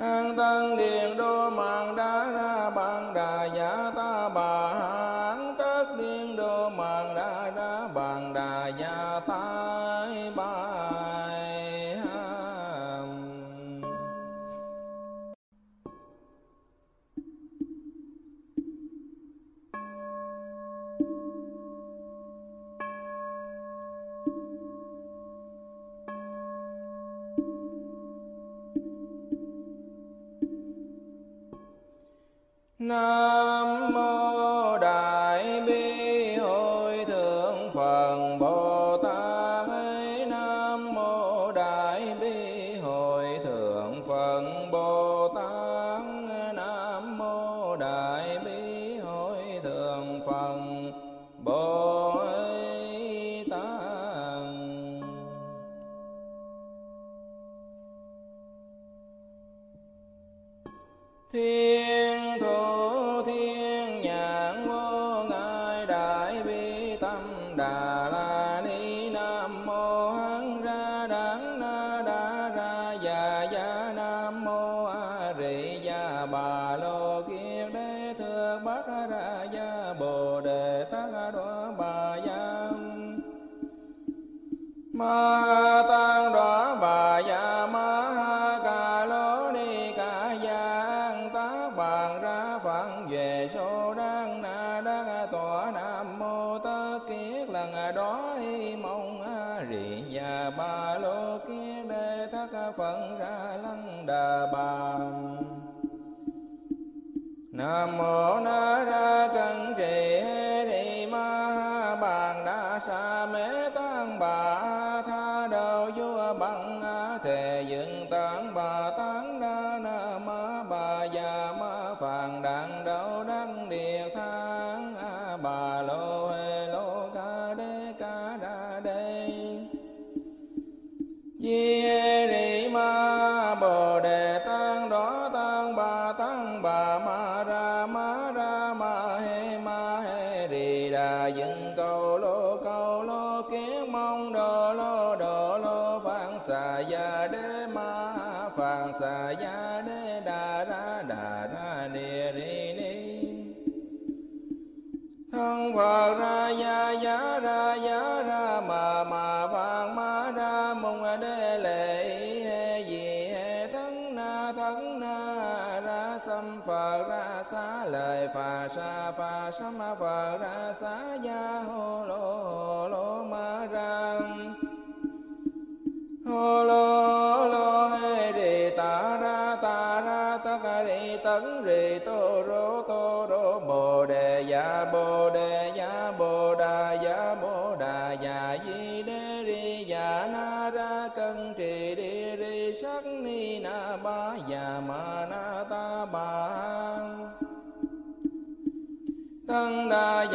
an tăng điền đô mạng đa ra bàn đà và إِنَّا nam mô na ra cân trì hê ni ma ha bàn đa sa mê tăng bà tha đầu vua bằng a thề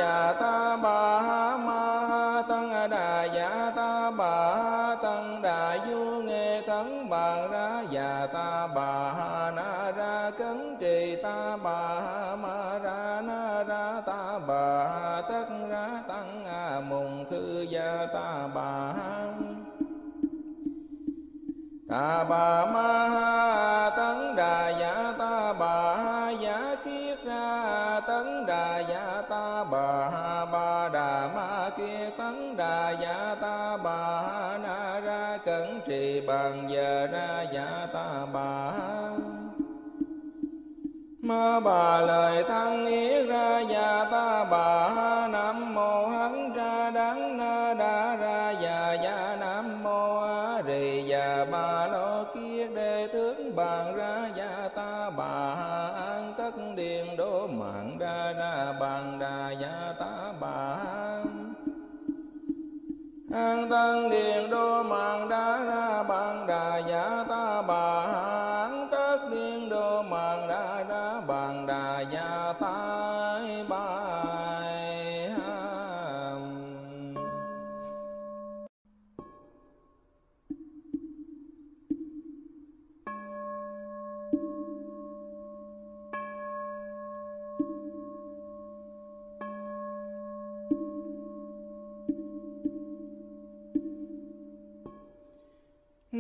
dạ ta bà ma ha tăng đà dạ ta bà tăng đà du nghe thắng bà ra dạ ta bà na ra cấn trì ta bà ma ra na ra ta bà tất ra tăng a mùng khư gia ta bà ha ta bà ma ha bà lời thăng ý ra và ta bà ha nam mô hắn ra đắng na đa ra già và nam mô a rì và ba lo kia đề thướng bàn ra và ta bà ha an tất điền đô mạng đa đa bàn đà và ta bà ha an tăng điền đô mạng đa ra bàn đà già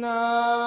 Krishna.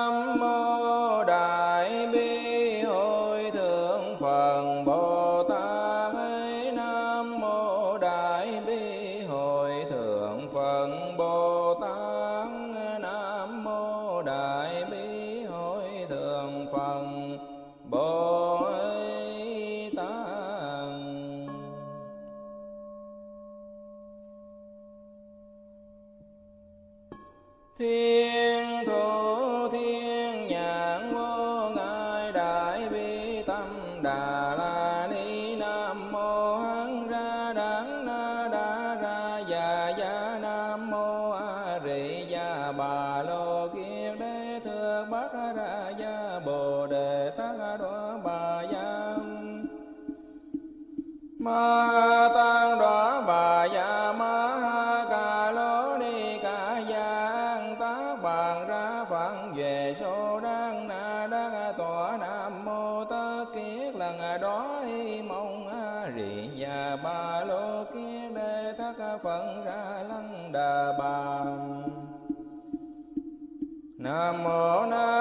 mô na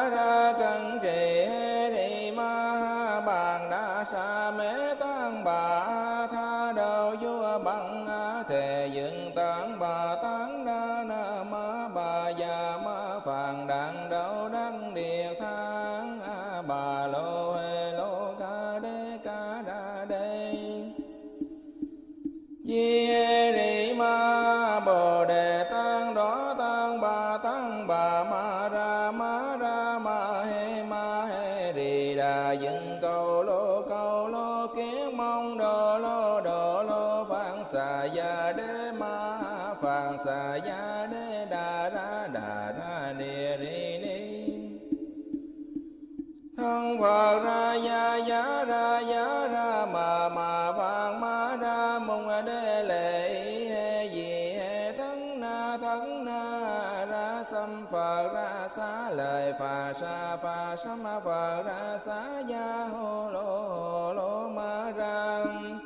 ấn na ra sam phờ ra xá lời phà sa phà sam phờ ra xá gia hô lô hô lô ma răng.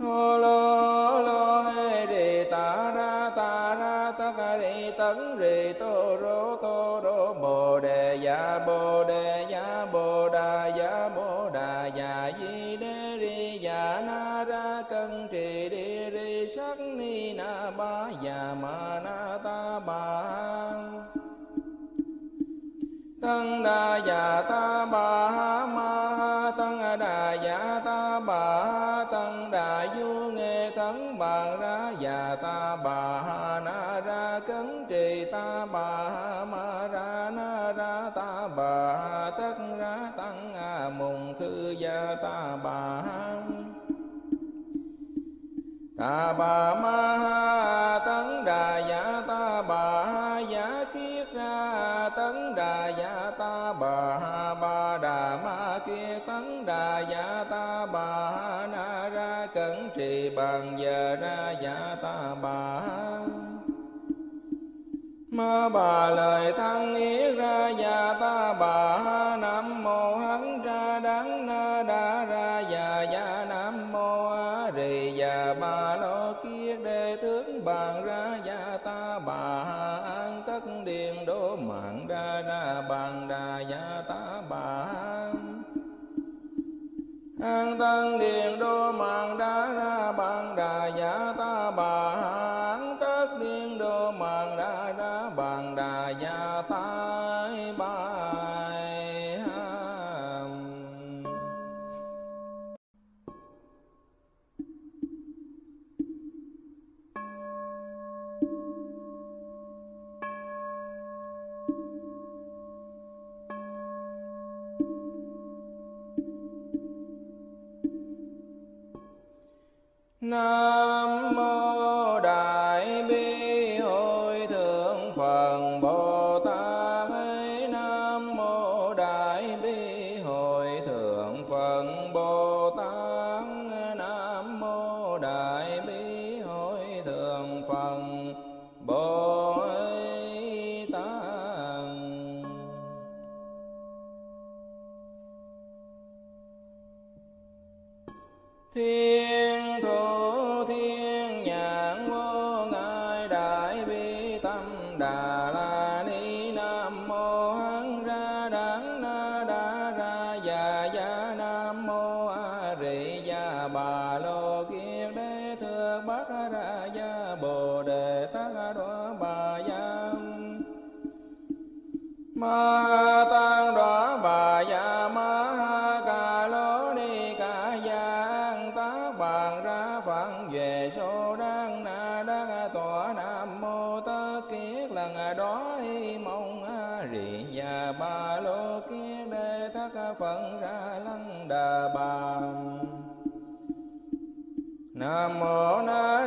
Hô lô lô hê đi ta ra ta ra ta ca đi tấn rì tô rô tô rô bồ đề dạ bồ đề tăng đa già ta bà ha ma ha tăng đà già ta bà ha tăng đà du nghe thắng bà ra già ta bà ha na ra cấn trì ta bà ha ma ra na ra ta bà ha tất ra tăng a mùng khư gia ta bà ha ta bà ma ha bàn giờ ra dạ ta bà ma bà lời thăng ý ra dạ ta bà, nam mô hắn ra đắng na đa ra dạ dạ nam mô a rì già bà lo kia đề tướng bàn ra dạ ta bà. An tất điện đố mạng ra ra bàn đà an tăng điện đô mạng đá ra bạn đà giả ta bà. Nam I'm on Na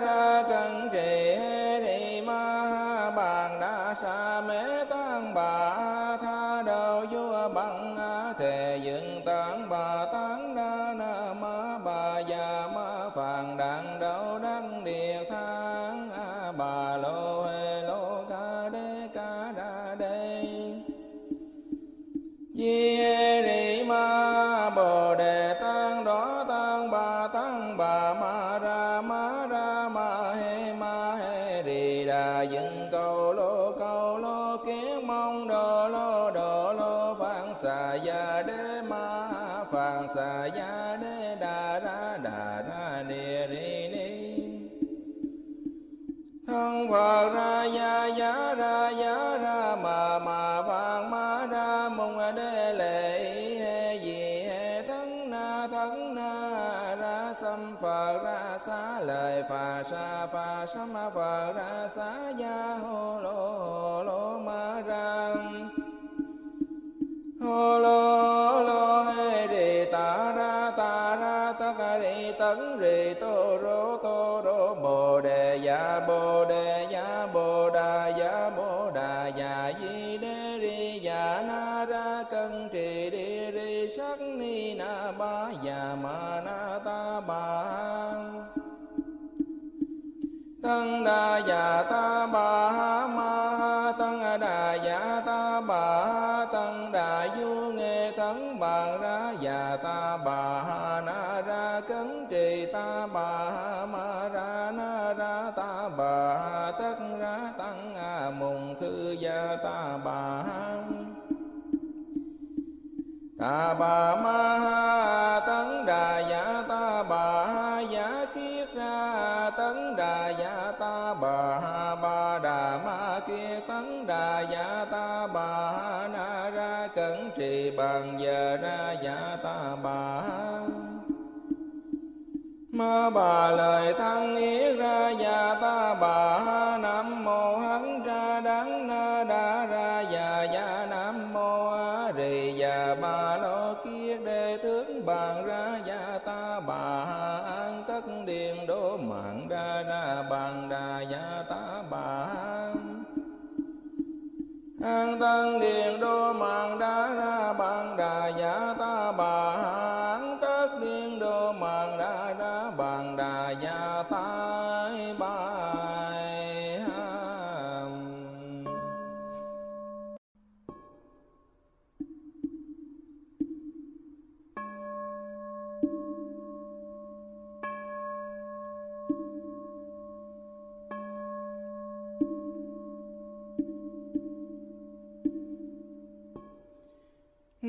đa dạ ta bà ha ma ha tăng đà dạ ta bà ha tăng đà du nghe thắng bàn ra dạ ta bà ha na ra cấn trì ta bà ha ma ra na ra ta bà ha tất ra tăng a mùng khư gia ta bà ha ta bà ma ha ta bà lời thăng ý ra và ta, bà ha nam mô hắn ra đắng na đa ra và già nam mô a rì và bà lo kia đề thướng bàn ra và ta, bà ha an tất điện đô mạng ra ra bàn đà và ta, bà an tăng điện đô mạng đa ra bàn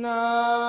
Na. No.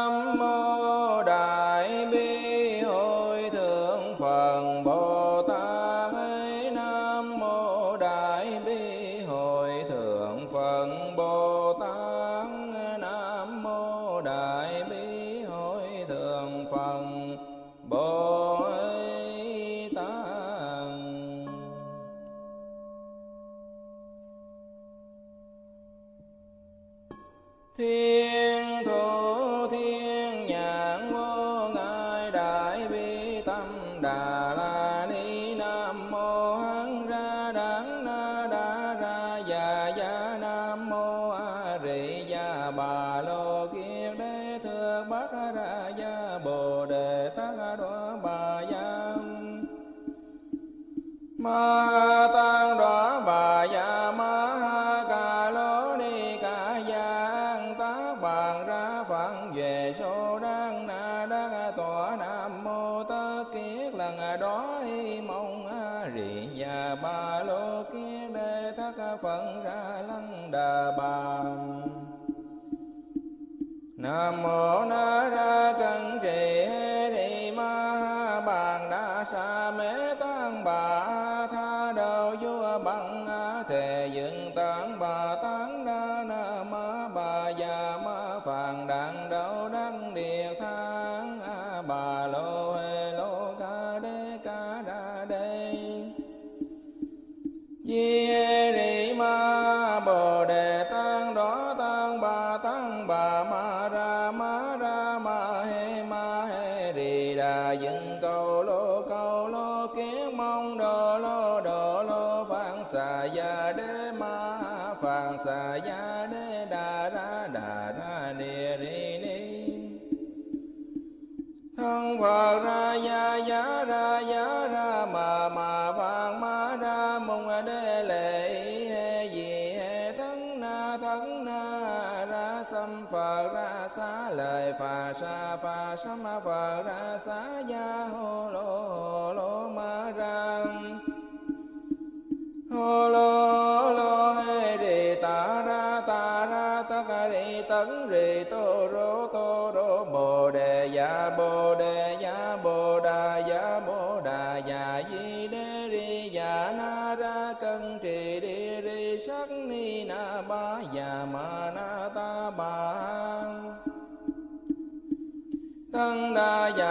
Namo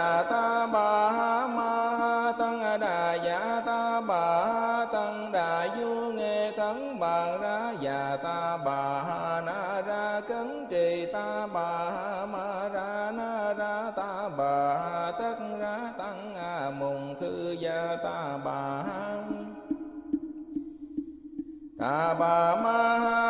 đà ta bà ha ma ha tăng đà dạ ta bà ha tăng đà du nghe thắng bà ra dạ ta bà ha na ra cấn trì ta bà ha ma ra na ra ta bà ha tất ra tăng a mùng khư gia ta bà ha ta bà ma ha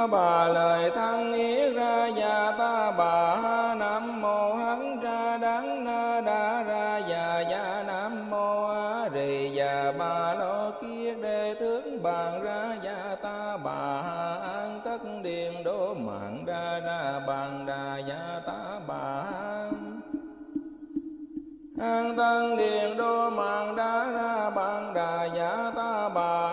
ta bà lời thăng ý ra và ta, bà ha nam mô hắn ra đắng na đa ra và già nam mô a rì và bà lo kia đề tướng bàn ra và ta, bà ha an tất điền đố mạng ra ra bàn đà và ta, bà ha an tăng điền đô mạng đa ra bàn đà và ta, bà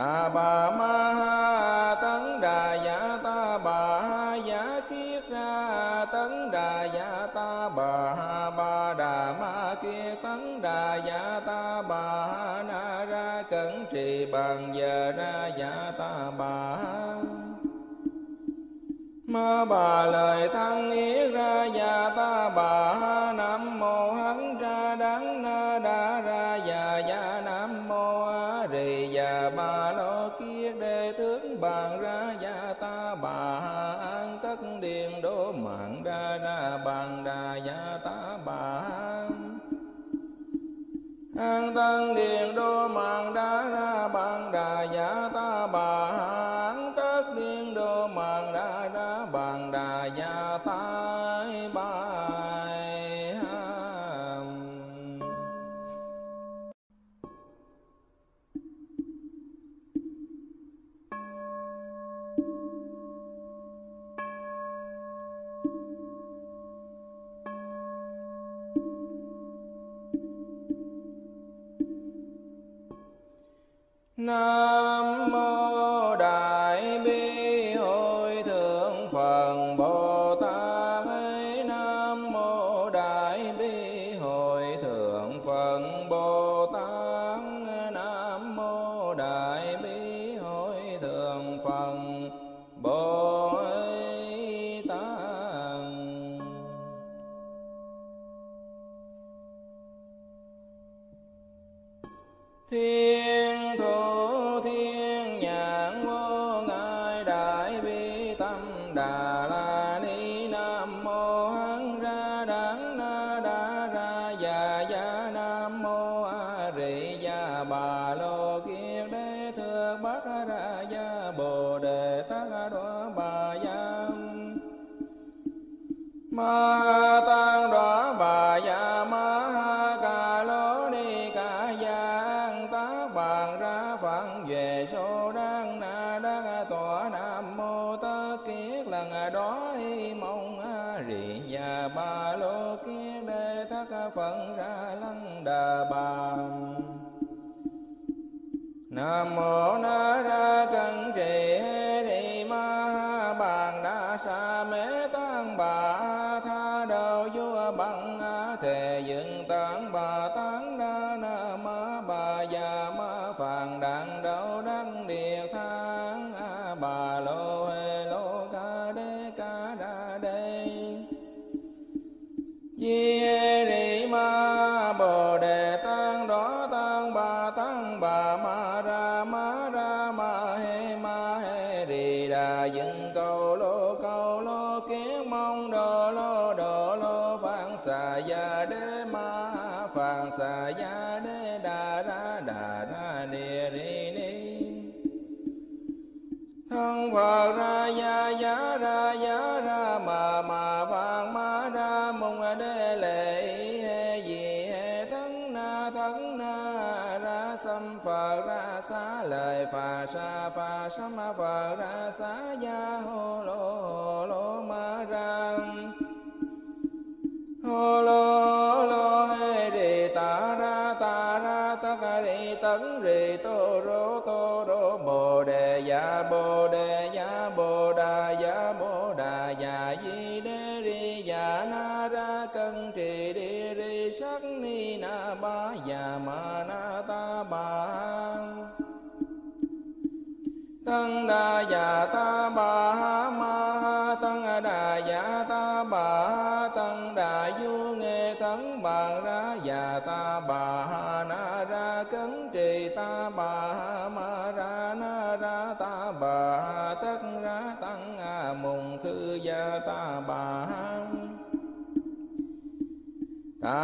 ta bà ma ha tấn đà dạ ta bà ha giả kiết ra tấn đà dạ ta bà ha ba đà ma kia tấn đà dạ ta bà ha na ra cẩn trì bằng giờ ra dạ ta bà ha ma bà lời thăng yết ra dạ ta bà an tăng điện đô mạng đá ra bằng إِنَّا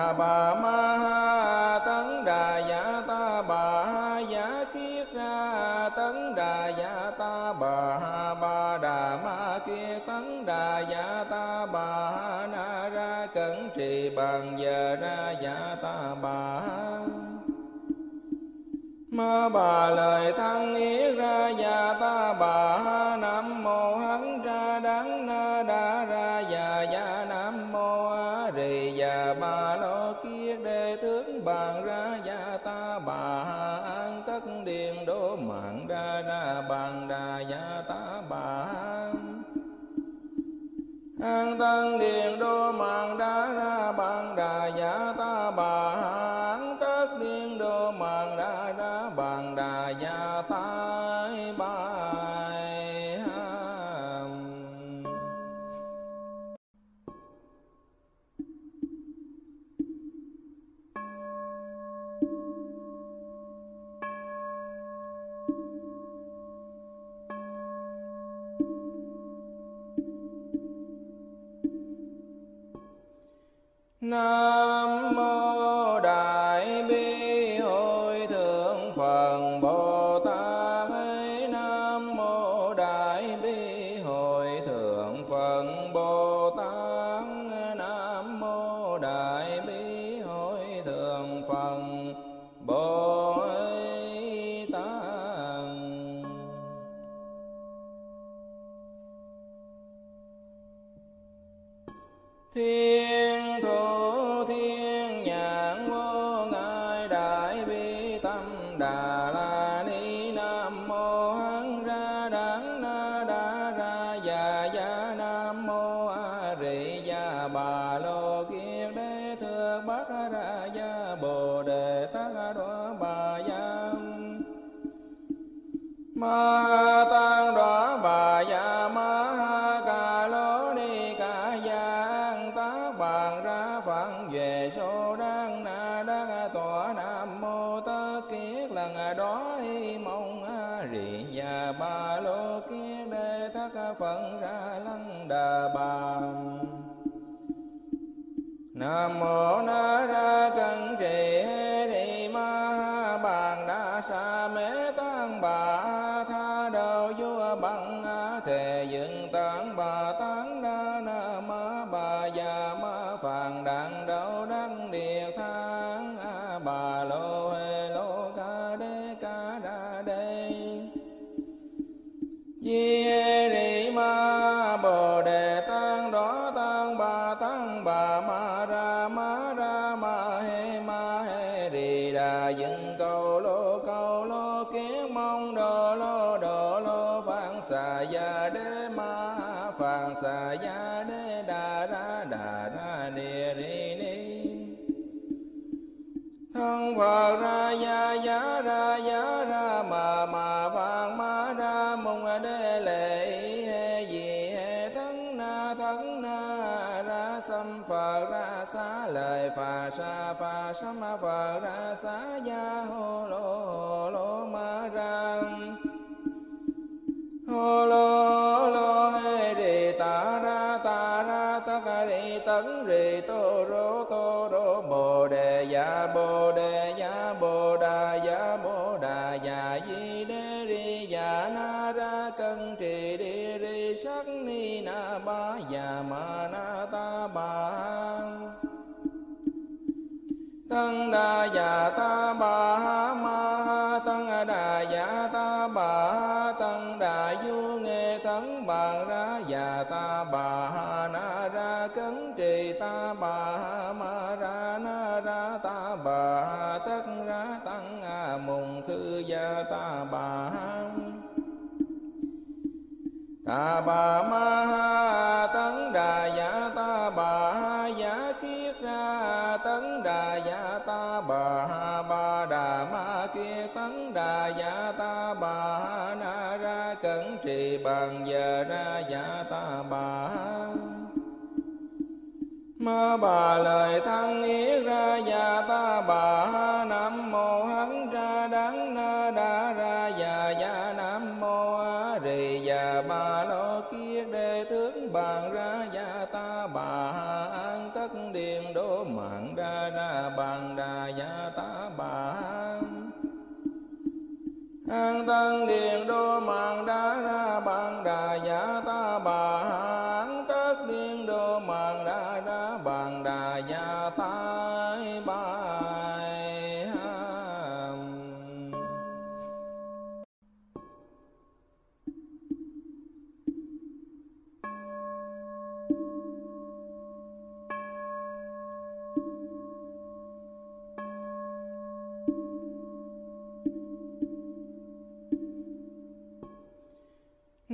đà bà ma ha tấn đà dạ ta bà ha dạ kiết ra tấn đà dạ ta bà ha ba đà ma kia tấn đà dạ ta bà ha na ra cẩn trì bằng giờ ra dạ ta bà ma bà lời thăng ý tăng điện đô mạng Krishna. y mong a rì và ba lô kia đề thất phận ra lăng đà bà nam mô na ra cần trì bồ đề ya bồ đà ya bồ đà ya di đê ri ya na ra cân trì đi ri sắc ni na ba ya ma na ta ba tăng đa ya ta ba ma tăng đà ya ta ba tăng đà du nghe thắng bàn ra ya ta ba Ta bà ma ha, tấn đà dạ ta bà ha dạ kiết ra, tấn đà dạ ta bà ha, ba đà ma kia tấn đà dạ ta bà ha, na ra cẩn trì bằng giờ ra dạ ta bà ha. Ma bà lời thăng yết ra dạ ta bà ha bàn đà dạ tá bà an tăng điện đô mạng đá ra bàn đà dạ ta bà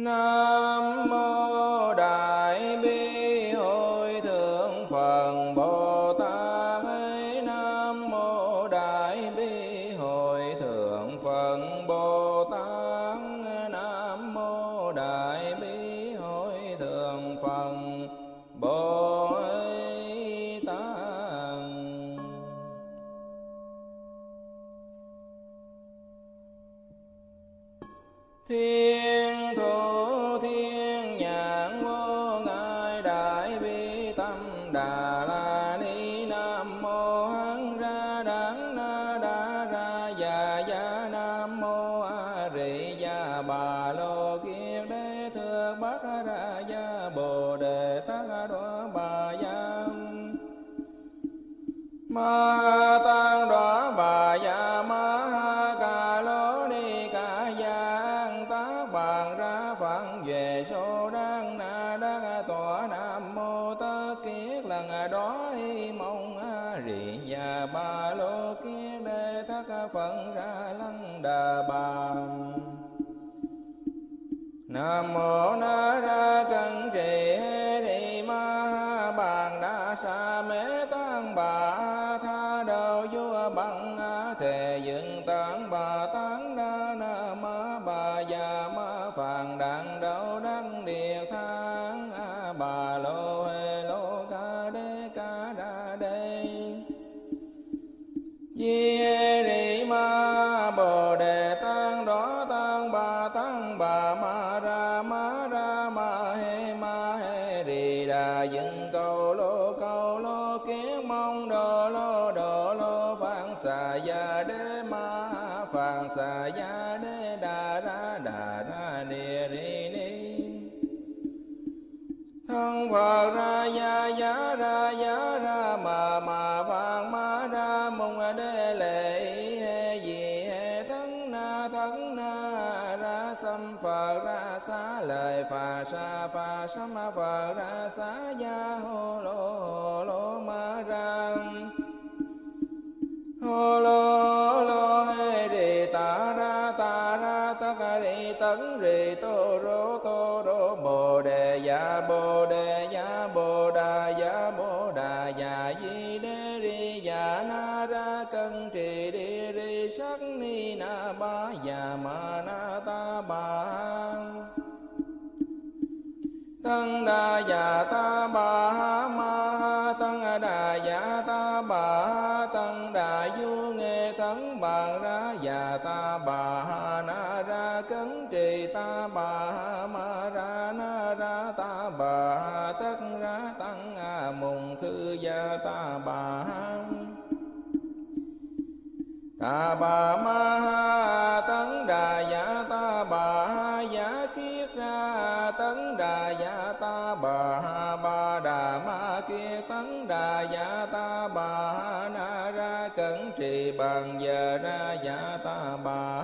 Nam mô na ra phạn xà giá đê đà ra đà ra ni ri ni thân phật ra ya ya ra ya đa dạ ta bà ha ma ha tăng đà dạ ta bà ha tăng đà du nghe thắng bàn ra dạ ta bà ha na ra cấn trì ta bà ha ma ra na ra ta bà ha tất ra tăng a mùng khư gia ta bà ha ta bà ma ha bàn giờ ra dạ ta bà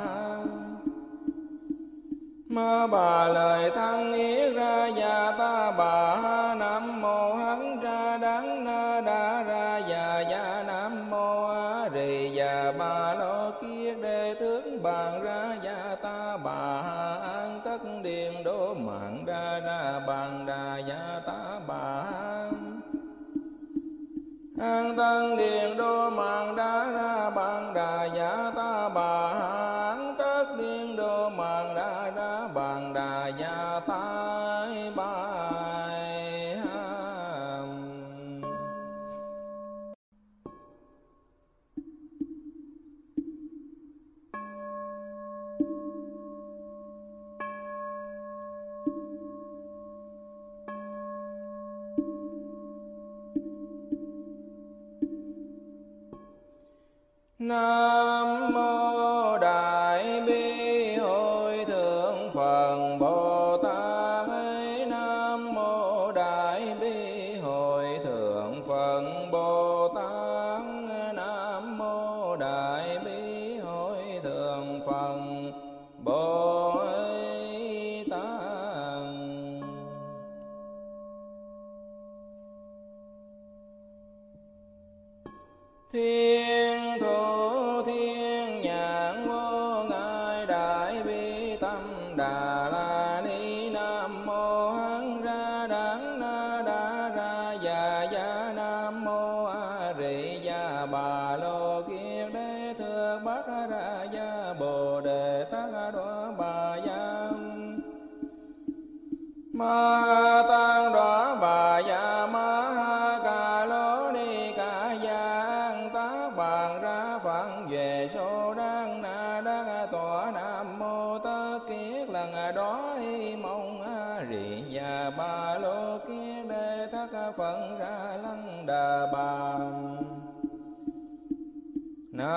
ma bà lời thăng ý ra dạ ta bà, nam mô hắn ra đắng na đa ra dạ dạ nam mô a rì già ba lo kia đề thướng bàn ra dạ ta bà. An tất điện đố mạng ra ra bàn an tăng điện đô mạng đá ra bạn đà giả নাম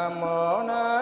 mô na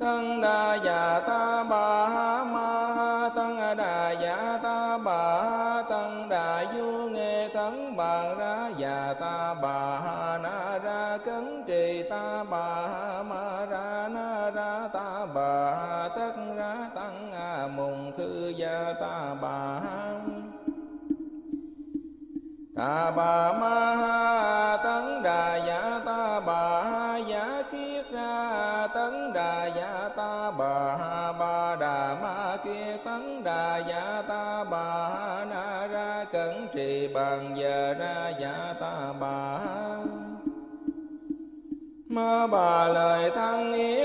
tăng đa già ta bà ha ma ha tăng đa già ta bà ha tăng đa du nghe thắng bà ra già ta bà ha na ra cấn trì ta bà ha ma ra na ra ta bà ha tất ra tăng a mùng khư gia ta bà ha ta bà ma bà lời thăng ý.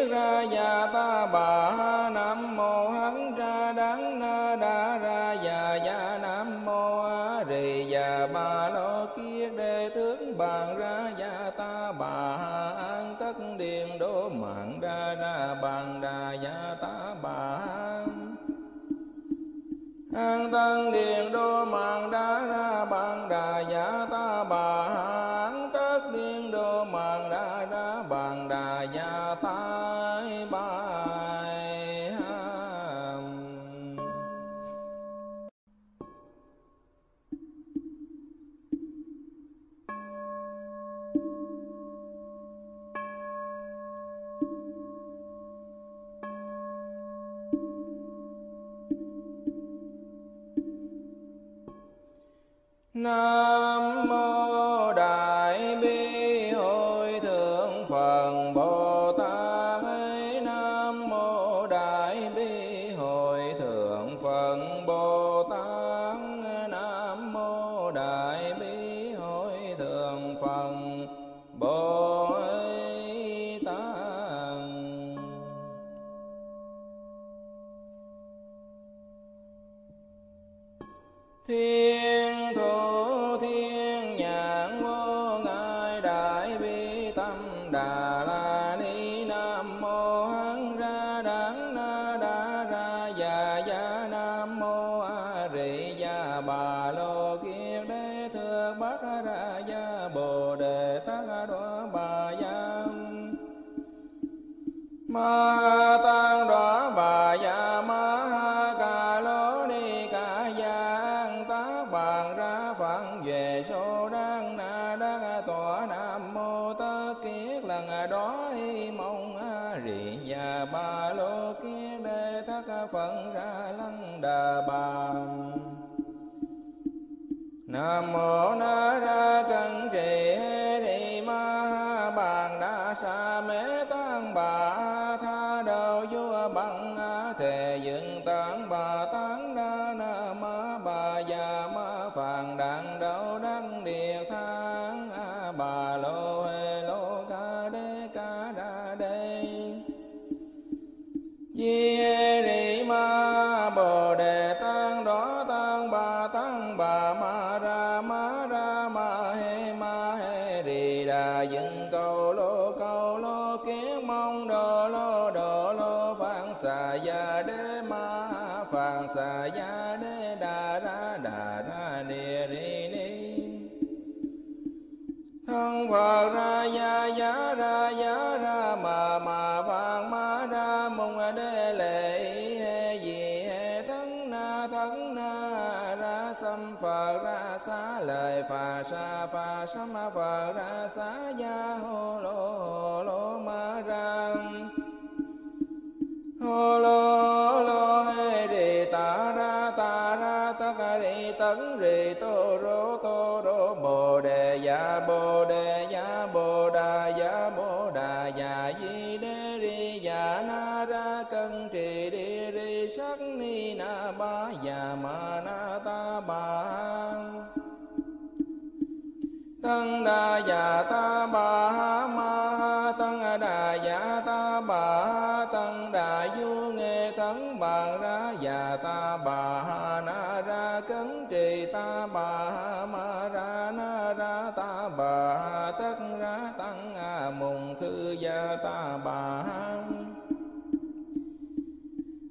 ta bà ha ma ha tăng đà dạ ta bà ha tăng đà du nghe thắng bà ra dạ ta bà ha na ra cấn trì ta bà ha ma ra na ra ta bà ha tất ra tăng a mùng khư gia ta bà ha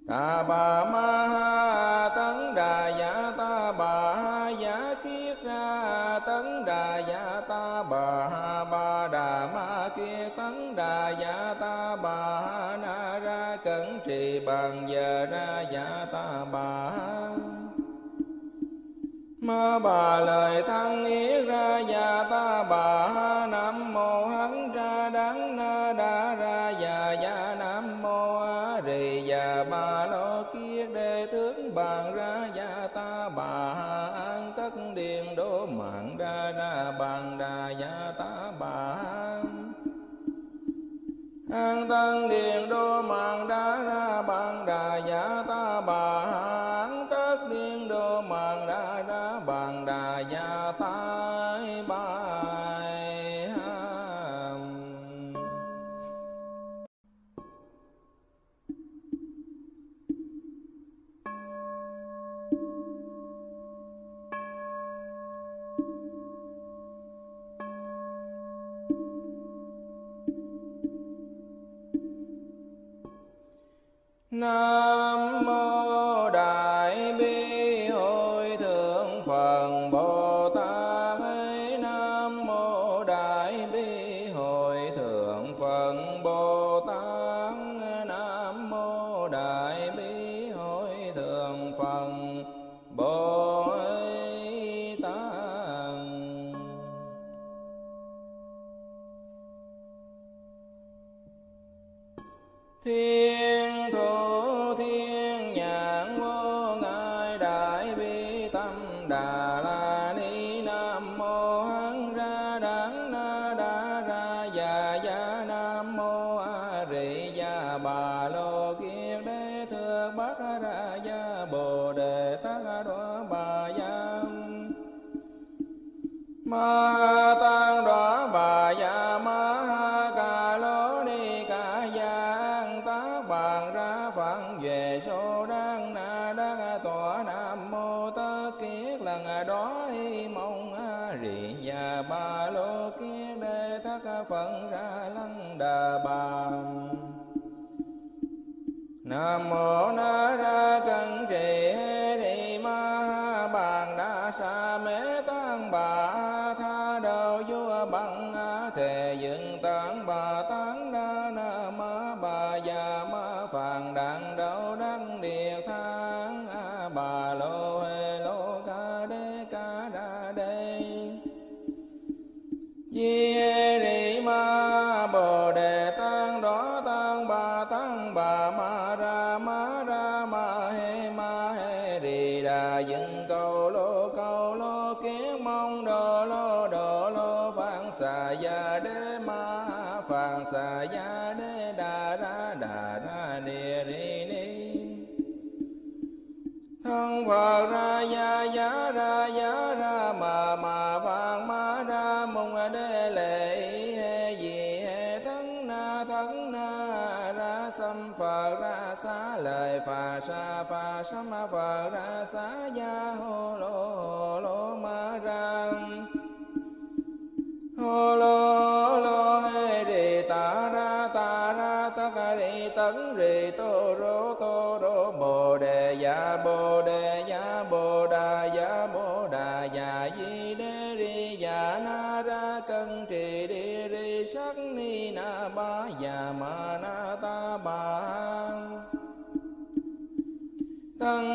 ta bà ma ha ta bà lời thăng ý ra và ta bà ha nam mô, hắn ra đắng na đa ra và già nam mô a rì và bà lo kia đề tướng bàn ra và ta bà ha an tất điền đô mạng ra ra bàn đà và ta bà ha an tăng điền đô mạng đa ra bàn đà và ta bà ha Nam nam mô na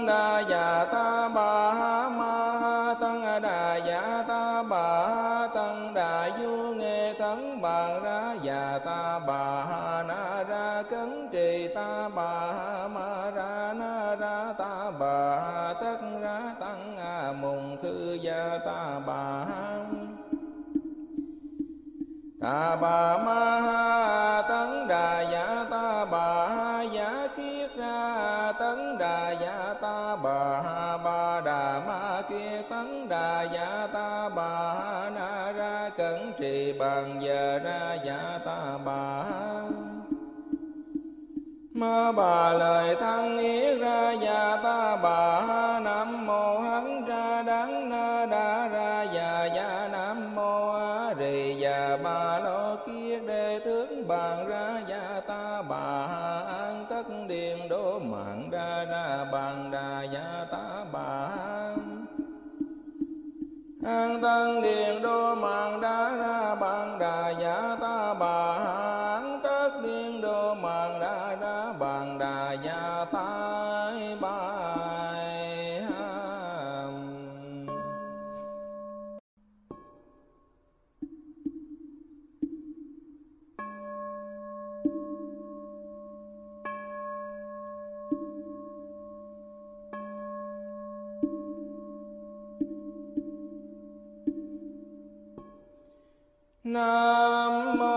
đa dạ ta bà ma ha tăng đà dạ ta bà tăng đà du nghe thắng bà ra dạ ta bà na ra cấn trì ta bà ma ra na ra ta bà tất ra tăng mùng khư gia ta bà ta bà ma ha bàn giờ ra dạ ta bà ma bà lời thăng yết ra dạ ta bà an tăng điện đô mạng đá ra bạn đà giả ta bà. Nam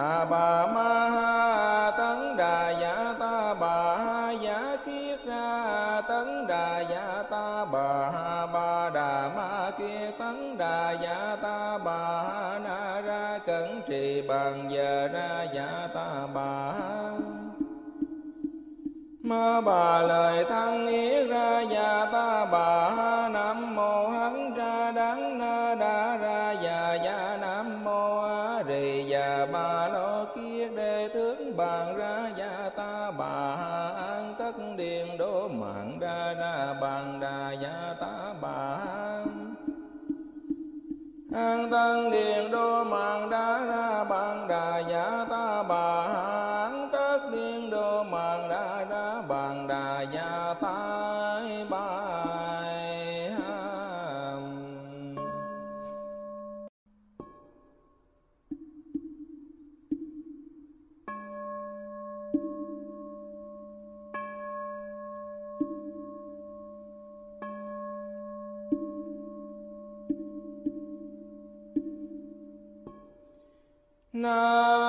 a bà ma ha tấn đà dạ ta bà ha dạ kiết ra tấn đà dạ ta bà ha ba đà ma kia tấn đà dạ ta bà ha na ra cẩn trì bằng giờ ra dạ ta bà ha ma bà lời thăng yết ra dạ ta bà ha an tăng điện đô mạng đã ra bằng No.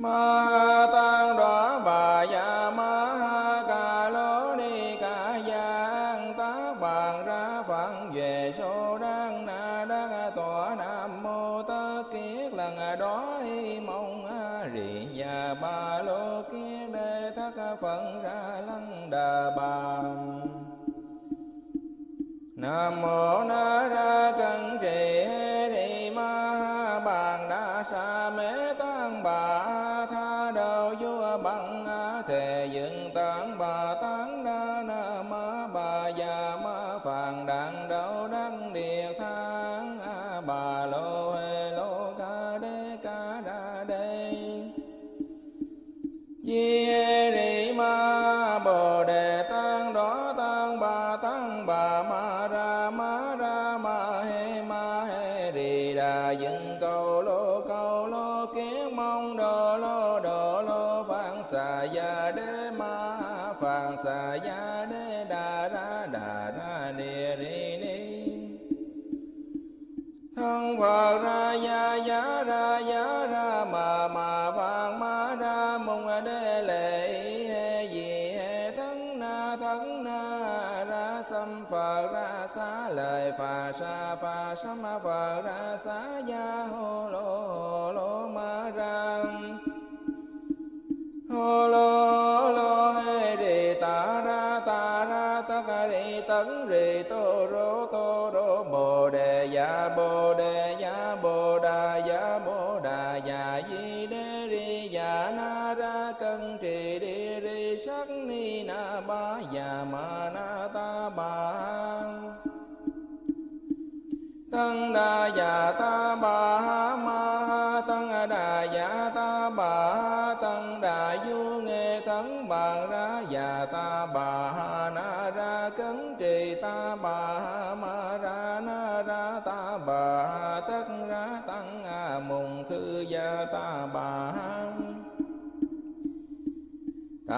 ma tăng đó bà dạ ma ha ca lô ni ca giang tá bàn ra phận về số đang na đang tòa nam mô tơ kiết lần đó hi mong a rì và ba lô kiết đề thất phận ra lăng đà bà nam mô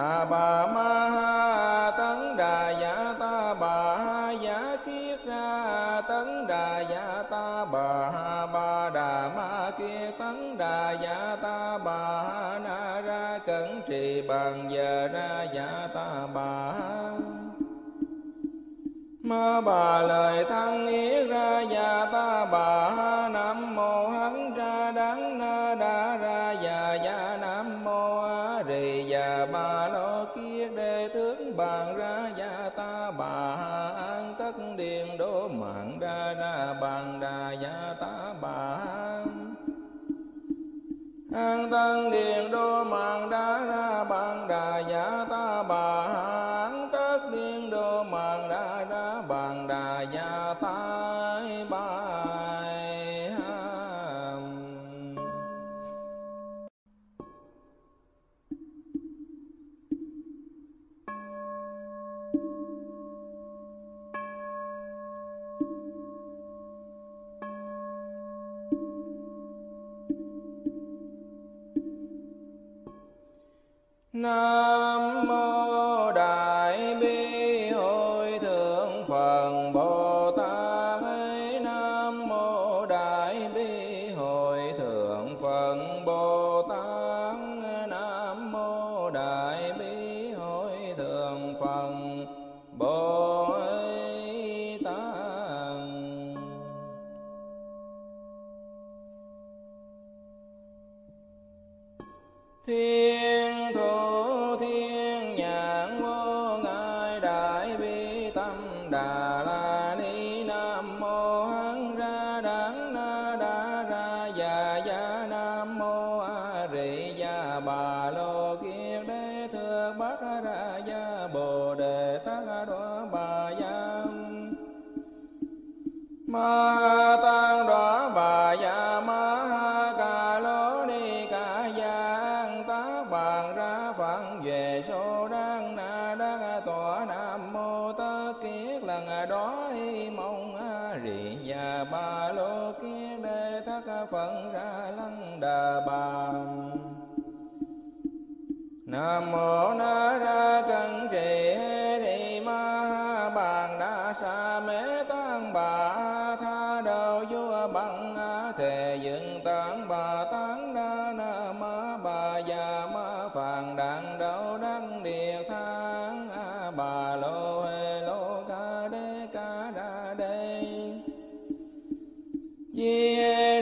đà bà ma ha tấn đà dạ ta bà ha dạ kiết ra tấn đà dạ ta bà ha ba đà ma kia tấn đà dạ ta bà ha na ra cẩn trì bằng giờ ra dạ ta bà ha ma bà lời thăng ý ra dạ ta bà ha an tăng điện đô mạng đá ra bằng đà giả Nah. mô na ra cân trì hê đi ma bàn đa sa mê tăng bà tha đầu vua bằng thề dựng tăng bà tăng đa na ma bà già ma phàn đàn đầu đăng địa tháng a bà lô hê lô ca đê ca đa đê chi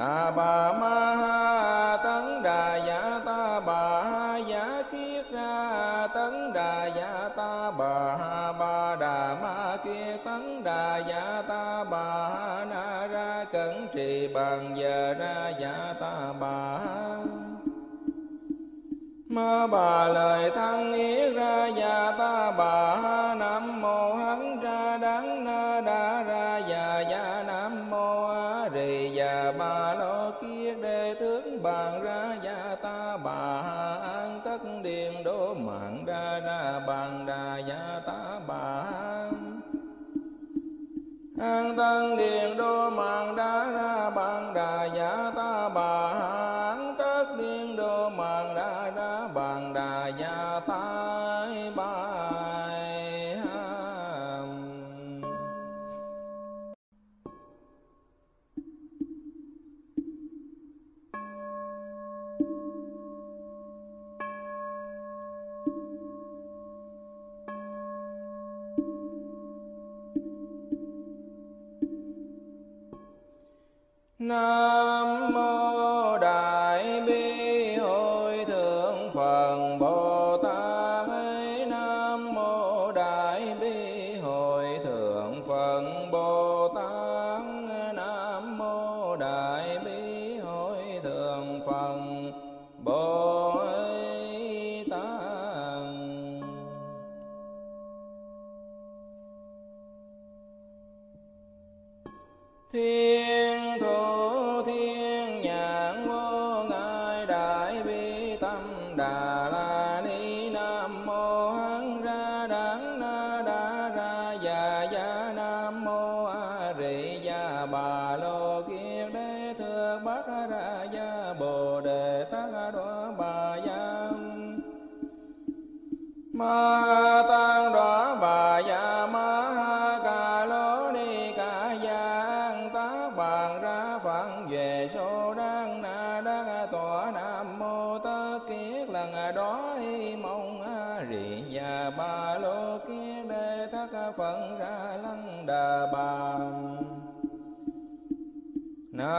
a bà ma ha tấn đà dạ ta bà ha dạ kiết ra tấn đà dạ ta bà ha ba đà ma kia tấn đà dạ ta bà ha na ra cẩn trì bằng giờ ra dạ ta bà ha ma bà lời thăng ý ra dạ ta bà ha tăng điện đô mạng đá ra bằng Nah.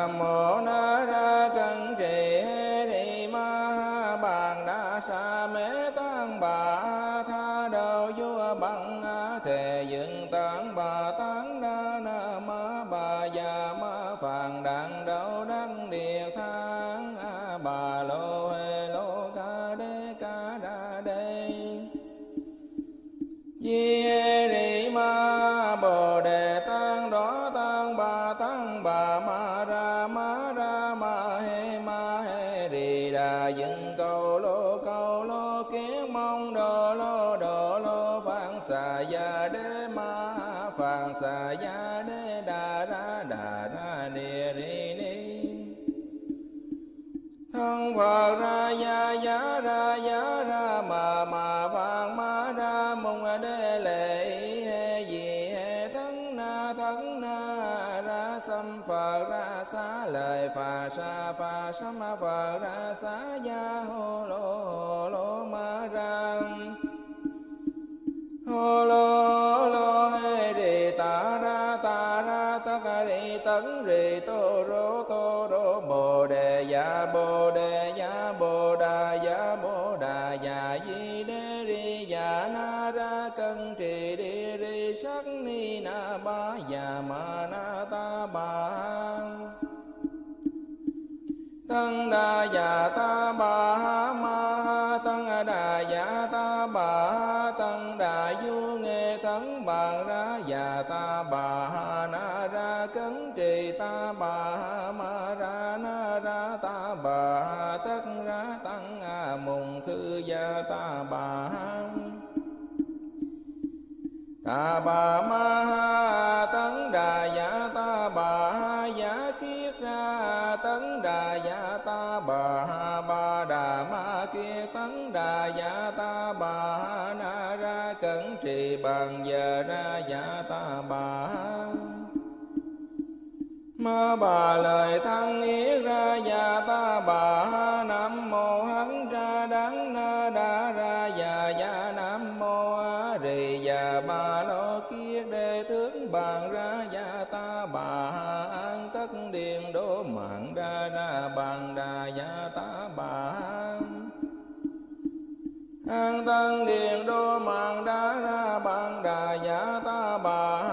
Namo tấn rì tô rô tô rô bồ đề dạ bồ đề dạ bồ đà dạ bồ đà dạ di đê ri dạ na ra cân trì đi ri sắc ni na ba dạ ma na ta ba tăng đa dạ ta ba ma tăng đa dạ ta ba tăng đa du nghe thắng bà ra dạ ta ba ta bà ma ha tấn đà dạ ta bà ha giả kiết ra tấn đà dạ ta bà ha ba đà ma kia tấn đà dạ ta bà ha na ra cẩn trì bằng giờ ra dạ ta bà ha ma bà lời thăng yết ra dạ ta bà ha bàn đà gia tá bà an tăng điện đô mạng đá ra bàn đà giả ta bà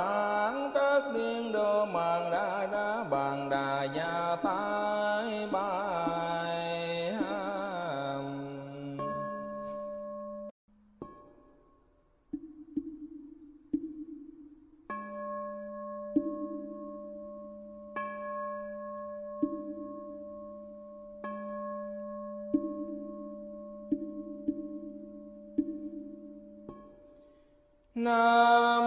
No.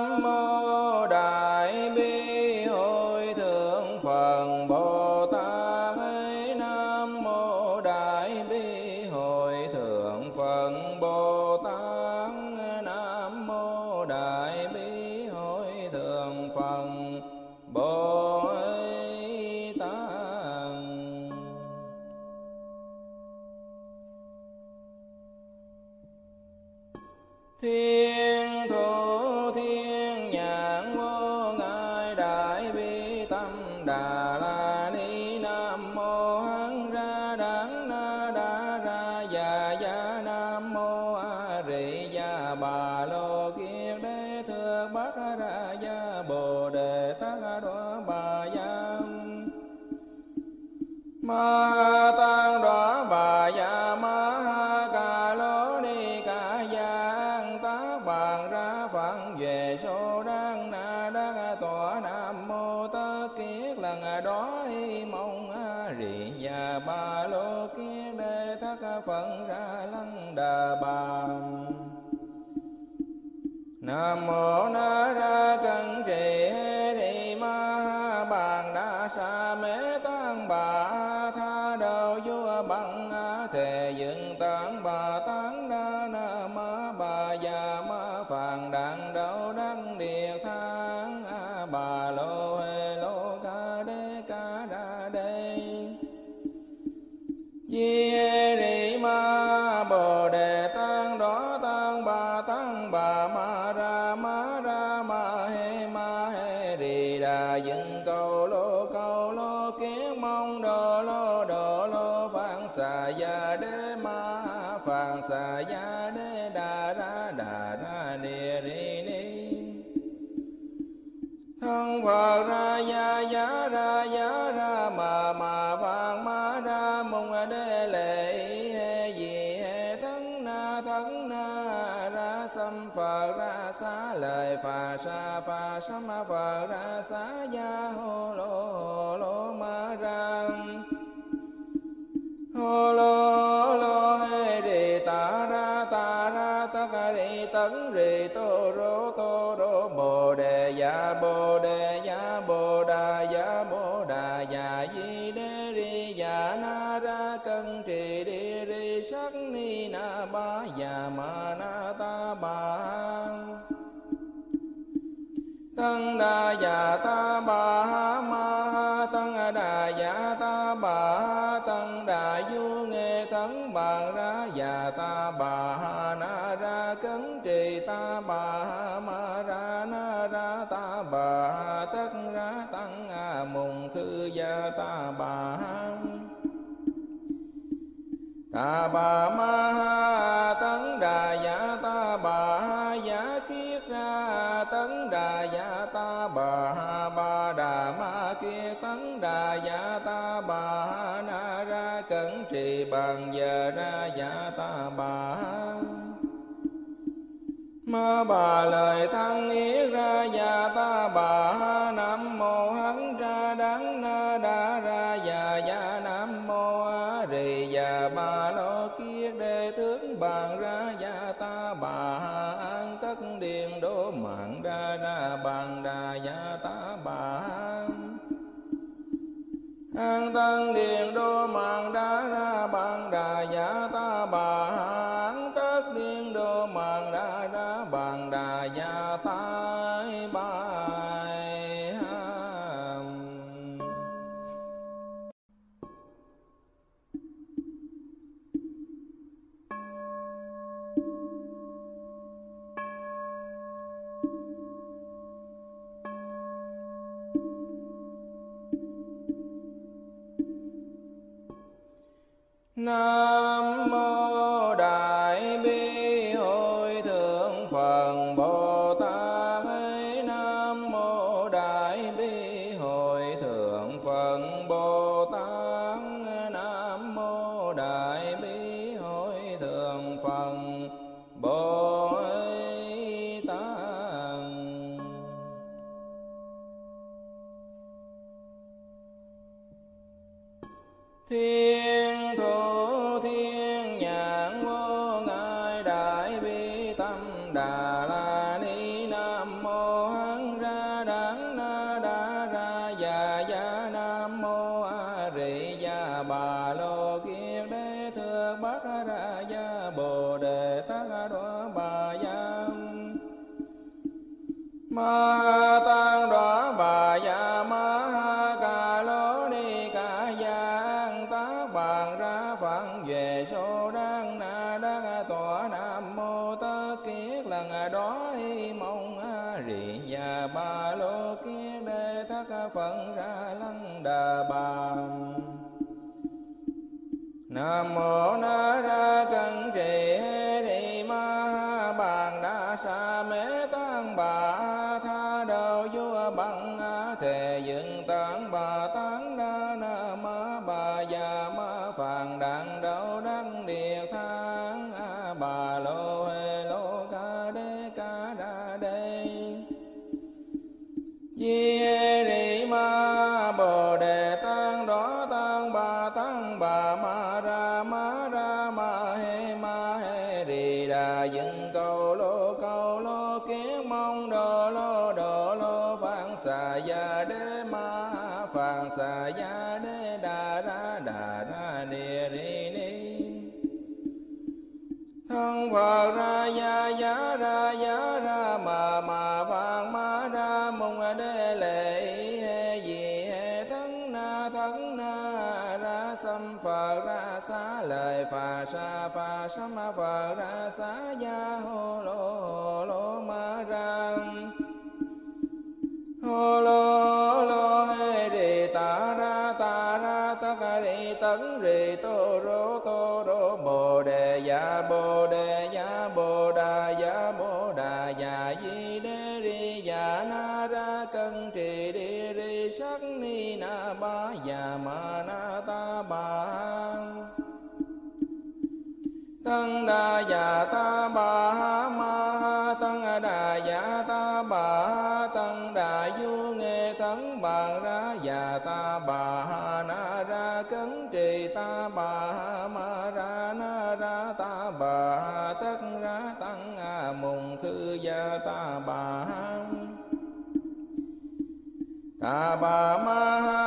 nam mô na đà dạ ta bà ma ha tăng đà dạ ta bà tăng đà du nghe thắng bà ra dạ ta bà na ra cấn trì ta bà ma ra na ra ta bà tất ra tăng a mùng khư gia ta bà ta bà ma ha ha ba đà ma kia tấn đà dạ ta bà na ra cẩn trì bằng giờ ra dạ ta bà ma bà lời thăng ý ra dạ ta bà nam mô hắn ra đắng na đa ra dạ dạ nam mô a rì dạ ba lo kia đề thướng bàn ra dạ ta bà an tất điền đố mạng ra ra bằng an tăng điện đô mạng đá ra bạn đà giả não. nam mô na đa dạ ta bà ha ma ha tăng đà dạ ta bà ha tăng đà du nghe thắng bà ra dạ ta bà ha na ra cấn trì ta bà ha ma ra na ra ta bà ha tất ra tăng a mùng khư gia ta bà ha ta bà ma ha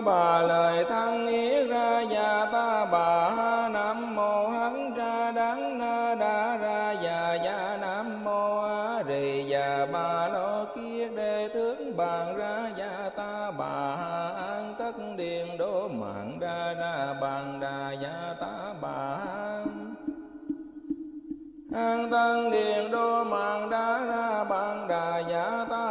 bà lời thăng yết ra già ta, bà ha nam mô hắn ra đắng na đa ra già già nam mô a rì, già ba lo kia đề tướng bàn ra già ta, bà ha an tất điền đô mạng ra ra bàn đà già ta, bà ha an tăng điền đô mạng đa ra bàn đà già ta